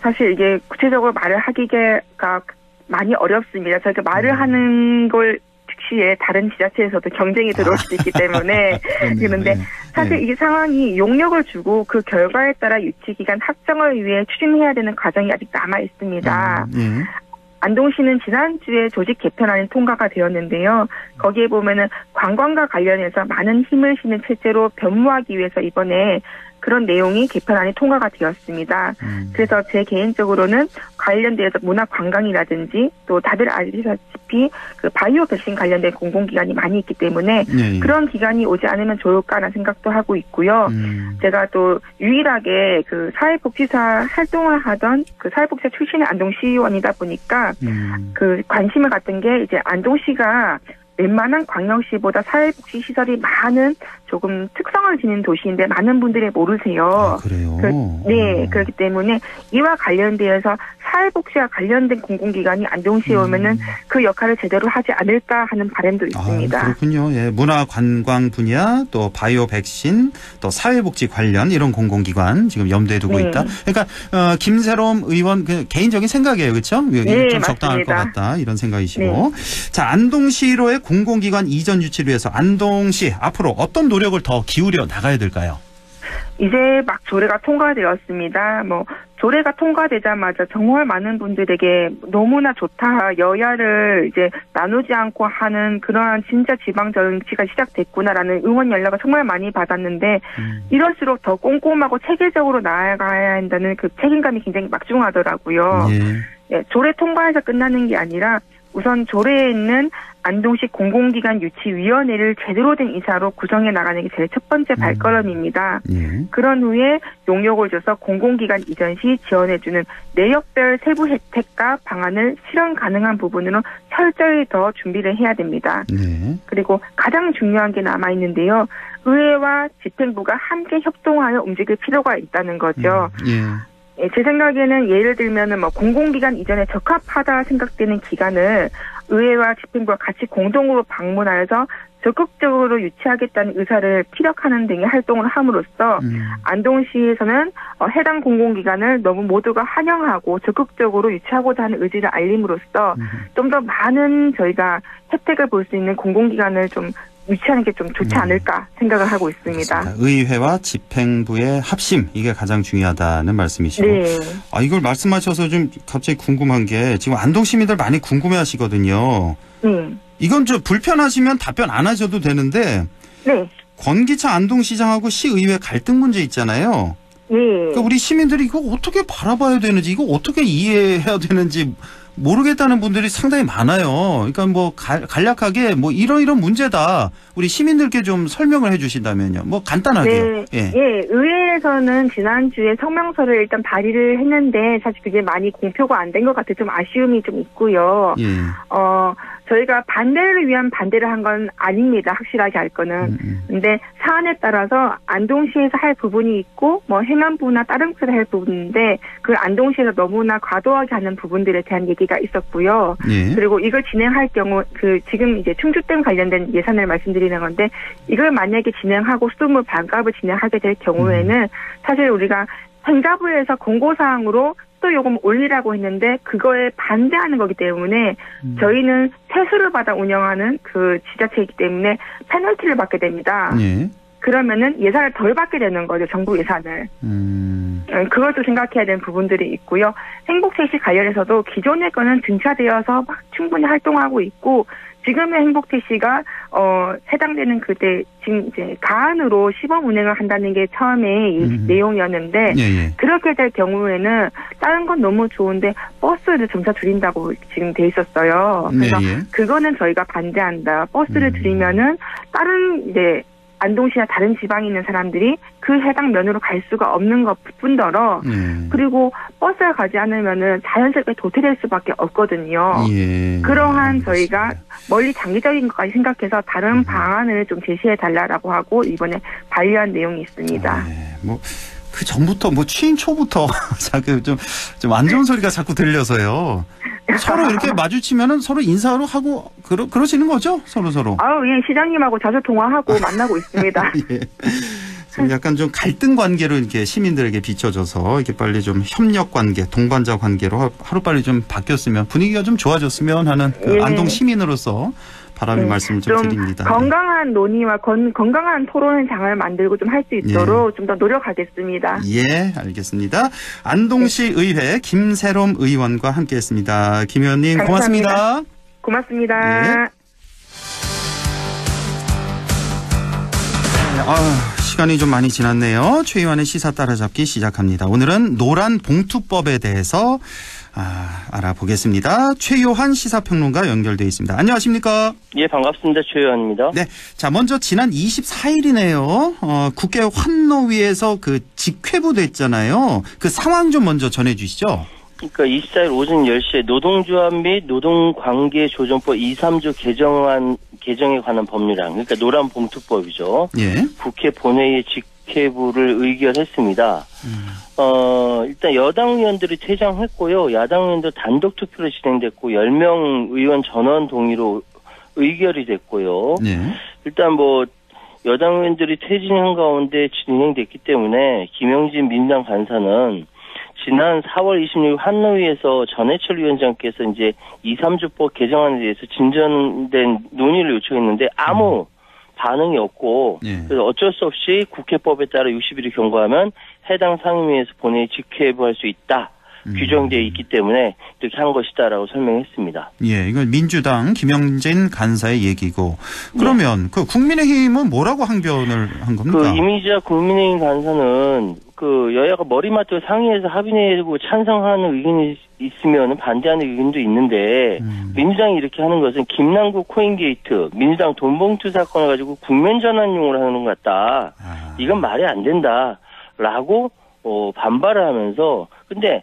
사실 이게 구체적으로 말을 하기가 많이 어렵습니다. 저희가 말을 하는 걸즉 시에 다른 지자체에서도 경쟁이 들어올 수 있기 때문에 그런데 사실 이 상황이 용역을 주고 그 결과에 따라 유치기간 확정을 위해 추진해야 되는 과정이 아직 남아 있습니다. 예. 안동시는 지난주에 조직 개편안이 통과가 되었는데요. 거기에 보면은 관광과 관련해서 많은 힘을 실는 체제로 변모하기 위해서 이번에 그런 내용이 개편안이 통과가 되었습니다. 음. 그래서 제 개인적으로는 관련돼서 문화 관광이라든지 또 다들 아시다시피 그 바이오 백신 관련된 공공기관이 많이 있기 때문에 예, 예. 그런 기간이 오지 않으면 좋을까라는 생각도 하고 있고요. 음. 제가 또 유일하게 그 사회복지사 활동을 하던 그 사회복지사 출신의 안동시의원이다 보니까 음. 그 관심을 갖던 게 이제 안동시가 웬만한 광역시보다 사회복지 시설이 많은 조금 특성을 지닌 도시인데 많은 분들이 모르세요. 아, 그래요. 그, 네, 그렇기 때문에 이와 관련되어서 사회복지와 관련된 공공기관이 안동시에 오면은 그 역할을 제대로 하지 않을까 하는 바람도 음. 아, 있습니다. 그렇군요. 예, 문화 관광 분야 또 바이오 백신 또 사회복지 관련 이런 공공기관 지금 염두에 두고 네. 있다. 그러니까 어, 김세롬 의원 그 개인적인 생각이에요, 그렇죠? 네, 좀 적당할 것 맞습니다. 같다 이런 생각이시고. 자, 안동시로의 공공기관 이전 유치를 위해서 안동시 앞으로 어떤 노력을 더 기울여 나가야 될까요? 이제 막 조례가 통과되었습니다. 뭐 조례가 통과되자마자 정말 많은 분들에게 너무나 좋다 여야를 이제 나누지 않고 하는 그러한 진짜 지방 정치가 시작됐구나라는 응원 연락을 정말 많이 받았는데 이럴수록 더 꼼꼼하고 체계적으로 나아가야 한다는 그 책임감이 굉장히 막중하더라고요. 예. 예, 조례 통과해서 끝나는 게 아니라 우선 조례에 있는 안동시 공공기관 유치위원회를 제대로 된 이사로 구성해 나가는 게 제일 첫 번째 발걸음입니다. 예. 그런 후에 용역을 줘서 공공기관 이전 시 지원해주는 내역별 세부 혜택과 방안을 실현 가능한 부분으로 철저히 더 준비를 해야 됩니다. 네. 그리고 가장 중요한 게 남아 있는데요. 의회와 집행부가 함께 협동하여 움직일 필요가 있다는 거죠. 예. 예, 제 생각에는 예를 들면은 뭐 공공기관 이전에 적합하다 생각되는 기관을 의회와 집행부가 같이 공동으로 방문하여서 적극적으로 유치하겠다는 의사를 피력하는 등의 활동을 함으로써 음. 안동시에서는 어, 해당 공공기관을 너무 모두가 환영하고 적극적으로 유치하고자 하는 의지를 알림으로써 좀더 많은 저희가 혜택을 볼 수 있는 공공기관을 좀 유치하는 게 좀 좋지 않을까 생각을 하고 있습니다. 의회와 집행부의 합심 이게 가장 중요하다는 말씀이시고 네. 아 이걸 말씀하셔서 좀 갑자기 궁금한 게 지금 안동 시민들 많이 궁금해하시거든요. 네. 이건 저 불편하시면 답변 안 하셔도 되는데 네. 권기차 안동시장하고 시의회 갈등 문제 있잖아요. 예. 그러니까 우리 시민들이 이거 어떻게 바라봐야 되는지 이거 어떻게 이해해야 되는지 모르겠다는 분들이 상당히 많아요. 그러니까 뭐 갈- 간략하게 뭐 이런 이런 문제다. 우리 시민들께 좀 설명을 해 주신다면요. 뭐 간단하게. 네, 예. 예, 의회에서는 지난주에 성명서를 일단 발의를 했는데 사실 그게 많이 공표가 안 된 것 같아 좀 아쉬움이 좀 있고요. 예. 어, 저희가 반대를 위한 반대를 한 건 아닙니다. 확실하게 할 거는. 근데 사안에 따라서 안동시에서 할 부분이 있고 뭐 행안부나 다른 곳에서 할 부분인데 그 안동시에서 너무나 과도하게 하는 부분들에 대한 얘기가 있었고요. 예. 그리고 이걸 진행할 경우 그 지금 이제 충주댐 관련된 예산을 말씀드리는 건데 이걸 만약에 진행하고 수돗물 반값을 진행하게 될 경우에는 사실 우리가 행자부에서 공고사항으로 또 요금 올리라고 했는데 그거에 반대하는 거기 때문에 저희는 세수를 받아 운영하는 그 지자체이기 때문에 페널티를 받게 됩니다. 예. 그러면은 예산을 덜 받게 되는 거죠 정부 예산을. 음. 어, 그것도 생각해야 되는 부분들이 있고요. 행복택시 관련해서도 기존의 거는 등차되어서 막 충분히 활동하고 있고 지금의 행복 택시가 어 해당되는 그때 지금 이제 가안으로 시범 운행을 한다는 게 처음에 이 음. 내용이었는데 예, 예. 그렇게 될 경우에는 다른 건 너무 좋은데 버스를 점차 줄인다고 지금 돼 있었어요. 그래서 네, 예. 그거는 저희가 반대한다. 버스를 줄이면은 다른 이제 안동시나 다른 지방에 있는 사람들이 그 해당 면으로 갈 수가 없는 것 뿐더러 예. 그리고 버스를 가지 않으면은 자연스럽게 도태될 수밖에 없거든요. 예. 그러한 저희가 멀리 장기적인 것까지 생각해서 다른 방안을 좀 제시해 달라라고 하고 이번에 발의한 내용이 있습니다. 뭐 그 전부터 뭐 취임 초부터 자꾸 좀좀안 좋은 소리가 자꾸 들려서요. 서로 이렇게 마주치면은 서로 인사로 하고 그러 그러시는 거죠? 서로 서로. 아우 예 시장님하고 자주 통화하고 만나고 있습니다. 예. 약간 좀 갈등 관계로 이렇게 시민들에게 비춰져서 이렇게 빨리 좀 협력 관계, 동반자 관계로 하루 빨리 좀 바뀌었으면 분위기가 좀 좋아졌으면 하는 그 예. 안동 시민으로서 바람의 네, 말씀을 좀, 좀 드립니다. 건강한 논의와 건, 건강한 토론 장을 만들고 좀 할 수 있도록 좀더 노력하겠습니다. 예, 알겠습니다. 안동시 의회 김세롬 의원과 함께했습니다. 김 의원님 감사합니다. 고맙습니다. 고맙습니다. 아, 시간이 좀 많이 지났네요. 최희환의 시사 따라잡기 시작합니다. 오늘은 노란 봉투법에 대해서 아, 알아보겠습니다. 최요한 시사평론가 연결돼 있습니다. 안녕하십니까? 예, 반갑습니다. 최요한입니다. 네. 자, 먼저 지난 24일이네요. 어, 국회 환노위에서 그 직회부 됐잖아요. 그 상황 좀 먼저 전해 주시죠. 그러니까 24일 오전 10시에 노동조합 및 노동관계조정법 2, 3조 개정안 개정에 관한 법률안 그러니까 노란 봉투법이죠. 예. 국회 본회의에 직 회부를 의결했습니다. 어, 일단 여당 의원들이 퇴장했고요. 야당 의원들 단독 투표로 진행됐고 10명 의원 전원 동의로 의결이 됐고요. 네. 일단 뭐 여당 의원들이 퇴진한 가운데 진행됐기 때문에 김영진 민주당 간사는 지난 4월 26일 한노위에서 전해철 위원장께서 이제 2, 3조법 개정안에 대해서 진전된 논의를 요청했는데 아무 반응이 없고 예. 그래서 어쩔 수 없이 국회법에 따라 60일을 경과하면 해당 상임위에서 본회의 직회부할 수 있다. 규정되어 있기 때문에 이렇게 한 것이다라고 설명했습니다. 예, 이건 민주당 김영진 간사의 얘기고 그러면 그 국민의힘은 뭐라고 항변을 한 겁니까? 그 이만희 국민의힘 간사는 그 여야가 머리 맞대고 상의해서 합의내고 찬성하는 의견이 있으면 반대하는 의견도 있는데 민주당이 이렇게 하는 것은 김남국 코인게이트 민주당 돈봉투 사건을 가지고 국면 전환용으로 하는 것 같다. 이건 말이 안 된다라고 어, 반발을 하면서 근데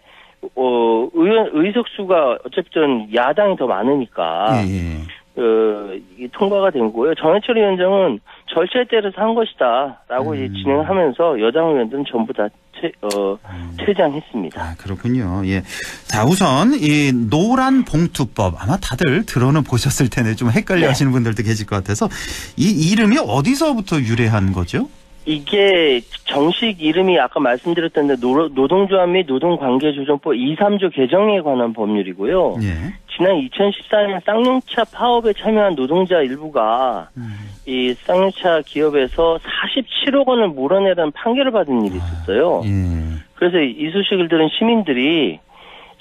어, 의원 의석수가 어쨌든 야당이 더 많으니까 어, 이 게 통과가 된 거예요. 전해철 위원장은 절차에 따라서 한 것이다 라고 이제 진행하면서 여당 의원들은 전부 다 퇴, 어, 퇴장했습니다. 그렇군요. 예. 자, 우선 이 노란 봉투법 아마 다들 들어는 보셨을 텐데 좀 헷갈려 네. 하시는 분들도 계실 것 같아서 이 이름이 어디서부터 유래한 거죠? 이게 정식 이름이 아까 말씀드렸던 데 노동조합 및 노동관계조정법 2, 3조 개정에 관한 법률이고요. 예. 지난 2014년 쌍용차 파업에 참여한 노동자 일부가 이 쌍용차 기업에서 47억 원을 몰아내라는 판결을 받은 일이 있었어요. 그래서 이 소식을 들은 시민들이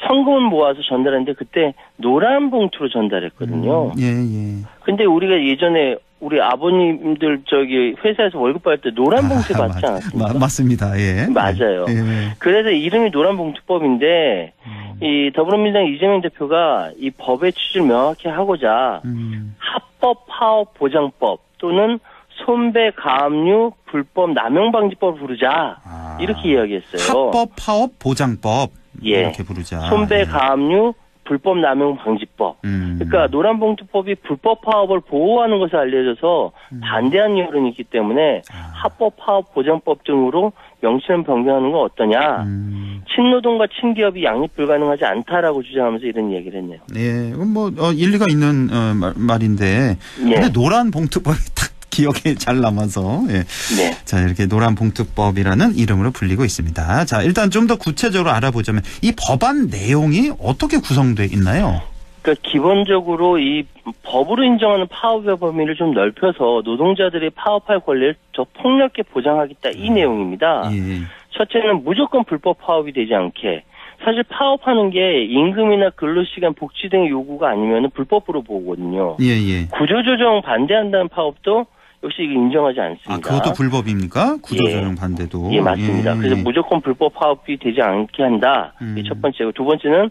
성금을 모아서 전달했는데 그때 노란 봉투로 전달했거든요. 예, 예. 근데 우리가 예전에 우리 아버님들 저기 회사에서 월급 받을 때 노란 봉투 받지 않았습니까? 마- 맞습니다. 예. 맞아요. 예. 그래서 이름이 노란 봉투법인데 이 더불어민주당 이재명 대표가 이 법의 취지를 명확히 하고자 합법 파업 보장법 또는 손배 가압류 불법 남용 방지법을 부르자 이렇게 이야기했어요. 합법 파업 보장법 예. 이렇게 부르자. 손배 가압류 불법 남용 방지법. 음. 그러니까 노란봉투법이 불법 파업을 보호하는 것을 알려져서 음. 반대하는 여론이 있기 때문에 아. 합법 파업 보장법 등으로 명칭을 변경하는 건 어떠냐. 음. 친노동과 친기업이 양립 불가능하지 않다라고 주장하면서 이런 얘기를 했네요. 예, 뭐 어, 일리가 있는 어, 말, 말인데 예. 근데 노란 봉투법이 딱 기억에 잘 남아서 예. 네. 자 이렇게 노란 봉투법이라는 이름으로 불리고 있습니다. 자 일단 좀 더 구체적으로 알아보자면 이 법안 내용이 어떻게 구성돼 있나요? 그러니까 기본적으로 이 법으로 인정하는 파업의 범위를 좀 넓혀서 노동자들이 파업할 권리를 더 폭넓게 보장하겠다 이 내용입니다. 예. 첫째는 무조건 불법 파업이 되지 않게 사실 파업하는 게 임금이나 근로시간 복지 등의 요구가 아니면 불법으로 보거든요. 예, 예. 구조조정 반대한다는 파업도 역시 인정하지 않습니다. 아, 그것도 불법입니까? 구조조정 반대도. 예, 맞습니다. 예, 그래서 예. 무조건 불법 파업이 되지 않게 한다. 음. 이게 첫 번째고 두 번째는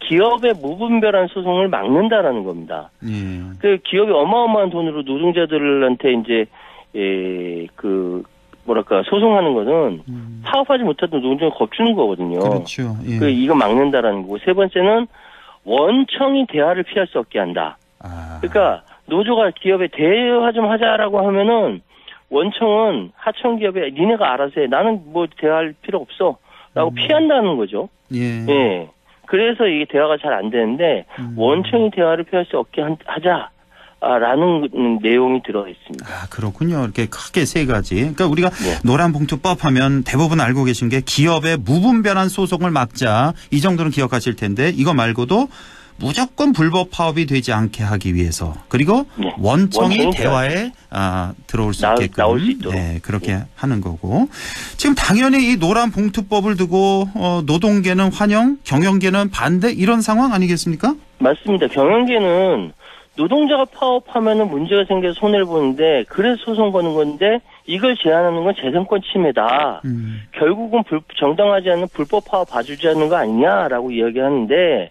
기업의 무분별한 소송을 막는다라는 겁니다. 예. 그 기업이 어마어마한 돈으로 노동자들한테 이제 예, 그 뭐랄까 소송하는 거는 파업하지 못하던 노동자를 겁주는 거거든요. 음. 그렇죠. 예. 그 이거 막는다라는 거고 세 번째는 원청이 대화를 피할 수 없게 한다. 아. 그러니까 노조가 기업에 대화 좀 하자라고 하면은 원청은 하청 기업에 니네가 알아서 해. 나는 뭐 대화할 필요 없어 라고 피한다는 거죠. 예. 예. 그래서 이게 대화가 잘 안 되는데 원청이 대화를 피할 수 없게 한- 하자. 아, 라는 내용이 들어 있습니다. 아, 그렇군요. 이렇게 크게 세 가지. 그러니까 우리가 네. 노란 봉투법 하면 대부분 알고 계신 게 기업의 무분별한 소송을 막자 이 정도는 기억하실 텐데 이거 말고도 무조건 불법 파업이 되지 않게 하기 위해서 그리고 원청이 원청이 대화에 아, 들어올 수 나- 있게끔 나올 수. 네, 그렇게 하는 거고 지금 당연히 이 노란 봉투법을 두고 어, 노동계는 환영, 경영계는 반대 이런 상황 아니겠습니까? 맞습니다. 경영계는 노동자가 파업하면은 문제가 생겨서 손해를 보는데 그래서 소송 거는 건데 이걸 제한하는 건 재산권 침해다. 음. 결국은 불- 정당하지 않은 불법 파업 봐주자는 거 아니냐라고 이야기하는데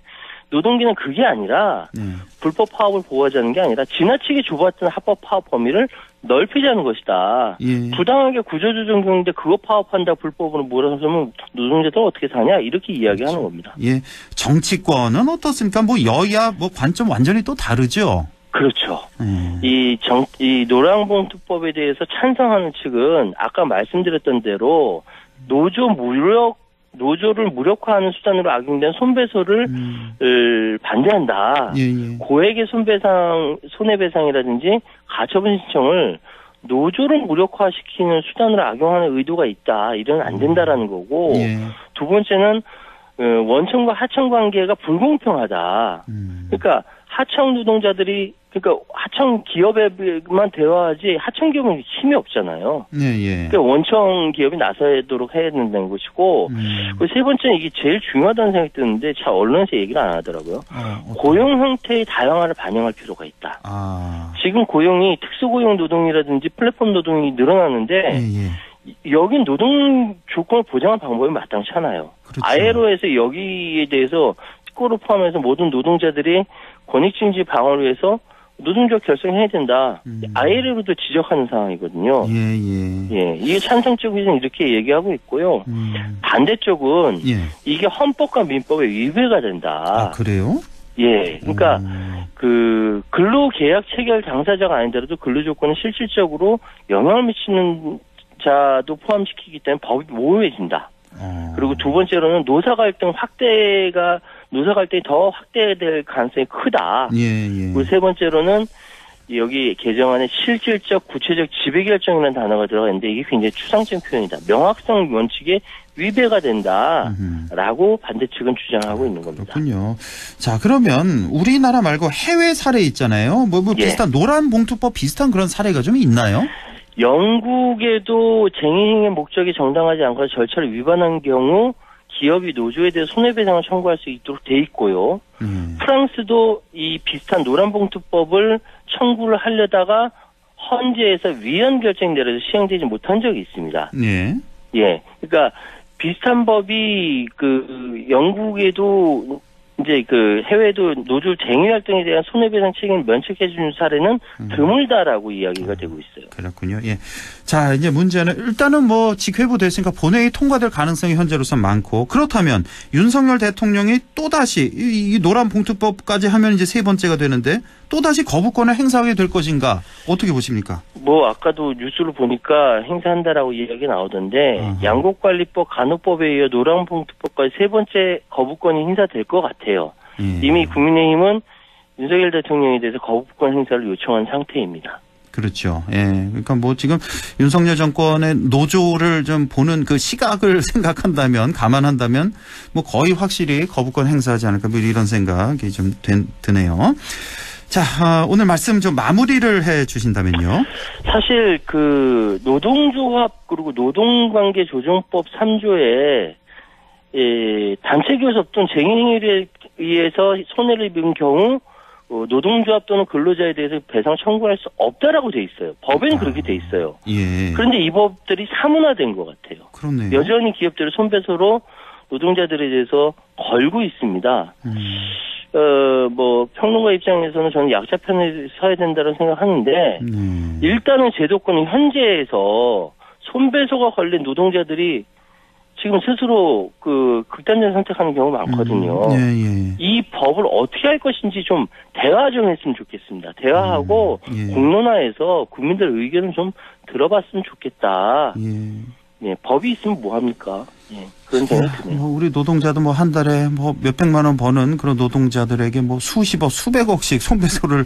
노동계는 그게 아니라 네. 불법 파업을 보호하자는 게 아니라 지나치게 좁았던 합법 파업 범위를 넓히자는 것이다. 예. 부당하게 구조조정 중인데 그거 파업한다 불법으로 몰아서면 노동자들 어떻게 사냐 이렇게 이야기하는 겁니다. 예. 정치권은 어떻습니까? 뭐 여야 뭐 관점 완전히 또 다르죠. 그렇죠. 예. 이 정, 이 노란봉투법에 대해서 찬성하는 측은 아까 말씀드렸던 대로 노조 무력, 노조를 무력화하는 수단으로 악용된 손배소를 을 반대한다. 예, 예. 고액의 손배상, 손해배상이라든지 가처분 신청을 노조를 무력화시키는 수단으로 악용하는 의도가 있다. 이런 안 된다라는 거고. 예. 두 번째는 어, 원청과 하청 관계가 불공평하다. 음. 그러니까 하청 노동자들이 그러니까 하청 기업에만 대화하지 하청 기업은 힘이 없잖아요. 예, 예. 그러니까 원청 기업이 나서도록 해야 된다는 것이고 음. 그세 번째는 이게 제일 중요하다는 생각이 드는데 잘 언론에서 얘기를 안 하더라고요. 어, 고용 형태의 다양화를 반영할 필요가 있다. 아. 지금 고용이 특수고용 노동이라든지 플랫폼 노동이 늘어나는데 예, 예. 여긴 노동 조건을 보장할 방법이 마땅치 않아요. 그렇죠. 아예로에서 여기에 대해서 특고를 포함해서 모든 노동자들이 권익증지 방어를 위해서 노동조합 결성해야 된다. 아예로도 지적하는 상황이거든요. 음. 예, 예. 예, 이게 찬성 쪽에서는 이렇게 얘기하고 있고요. 음. 반대쪽은 예. 이게 헌법과 민법에 위배가 된다. 아, 그래요? 예, 그러니까 음. 그 근로 계약 체결 당사자가 아니더라도 근로 조건에 실질적으로 영향을 미치는 자도 포함시키기 때문에 법이 모호해진다. 어. 그리고 두 번째로는 노사 갈등 확대가 노사 갈등이 더 확대될 가능성이 크다. 예, 예. 그리고 세 번째로는 여기 개정안에 실질적 구체적 지배결정이라는 단어가 들어가 있는데 이게 굉장히 추상적 표현이다. 명확성 원칙에 위배가 된다라고 반대 측은 주장하고 있는 겁니다. 그렇군요. 자, 그러면 우리나라 말고 해외 사례 있잖아요. 뭐, 뭐 예. 비슷한 노란 봉투법 비슷한 그런 사례가 좀 있나요? 영국에도 쟁의행의 목적이 정당하지 않거나 절차를 위반한 경우 기업이 노조에 대해 손해배상을 청구할 수 있도록 돼 있고요. 음. 프랑스도 이 비슷한 노란봉투법을 청구를 하려다가 헌재에서 위헌 결정이 내려서 시행되지 못한 적이 있습니다. 예. 예. 그러니까 비슷한 법이 그 영국에도 이제 그 해외도 노조 쟁의 활동에 대한 손해배상 책임을 면책해 주는 사례는 드물다라고 이야기가 되고 있어요. 그렇군요. 예. 자, 이제 문제는 일단은 뭐 직회부 됐으니까 본회의 통과될 가능성이 현재로서 많고 그렇다면 윤석열 대통령이 또 다시 이, 이 노란 봉투법까지 하면 이제 세 번째가 되는데 또다시 거부권을 행사하게 될 것인가 어떻게 보십니까? 뭐 아까도 뉴스를 보니까 행사한다라고 이야기 나오던데 양곡관리법 간호법에 이어 노란봉투법까지 세 번째 거부권이 행사될 것 같아요. 예. 이미 국민의힘은 윤석열 대통령에 대해서 거부권 행사를 요청한 상태입니다. 그렇죠. 예. 그러니까 뭐 지금 윤석열 정권의 노조를 좀 보는 그 시각을 생각한다면 감안한다면 뭐 거의 확실히 거부권 행사하지 않을까 뭐 이런 생각이 좀 된- 드네요. 자, 아, 오늘 말씀 좀 마무리를 해 주신다면요. 사실 그 노동조합 그리고 노동관계 조정법 3조에 예, 단체 교섭 또는 쟁의행위에 의해서 손해를 입은 경우 어, 노동조합 또는 근로자에 대해서 배상 청구할 수 없다라고 돼 있어요. 법에는 그렇게 돼 있어요. 예. 그런데 이 법들이 사문화된 것 같아요. 그렇네요. 여전히 기업들이 손배소로 노동자들에 대해서 걸고 있습니다. 음. 어, 뭐, 평론가 입장에서는 저는 약자 편에 서야 된다고 생각하는데, 네. 일단은 제도권이 현재에서 손배소가 걸린 노동자들이 지금 스스로 그 극단적 선택하는 경우가 많거든요. 예, 예. 이 법을 어떻게 할 것인지 좀 대화 좀 했으면 좋겠습니다. 대화하고 예. 공론화해서 국민들 의견을 좀 들어봤으면 좋겠다. 예. 예, 법이 있으면 뭐 합니까? 예, 그런 생각이 드네요. 뭐 우리 노동자도 뭐 한 달에 뭐 몇백만 원 버는 그런 노동자들에게 뭐 수십억, 수백억씩 손배소를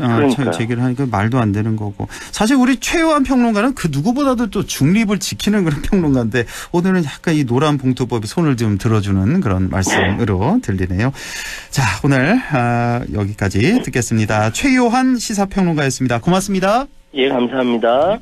어. 제기를 하니까 말도 안 되는 거고. 사실 우리 최요한 평론가는 그 누구보다도 또 중립을 지키는 그런 평론가인데 오늘은 약간 이 노란 봉투법에 손을 좀 들어주는 그런 말씀으로 들리네요. 자, 오늘 아, 여기까지 듣겠습니다. 최요한 시사평론가였습니다. 고맙습니다. 예, 감사합니다.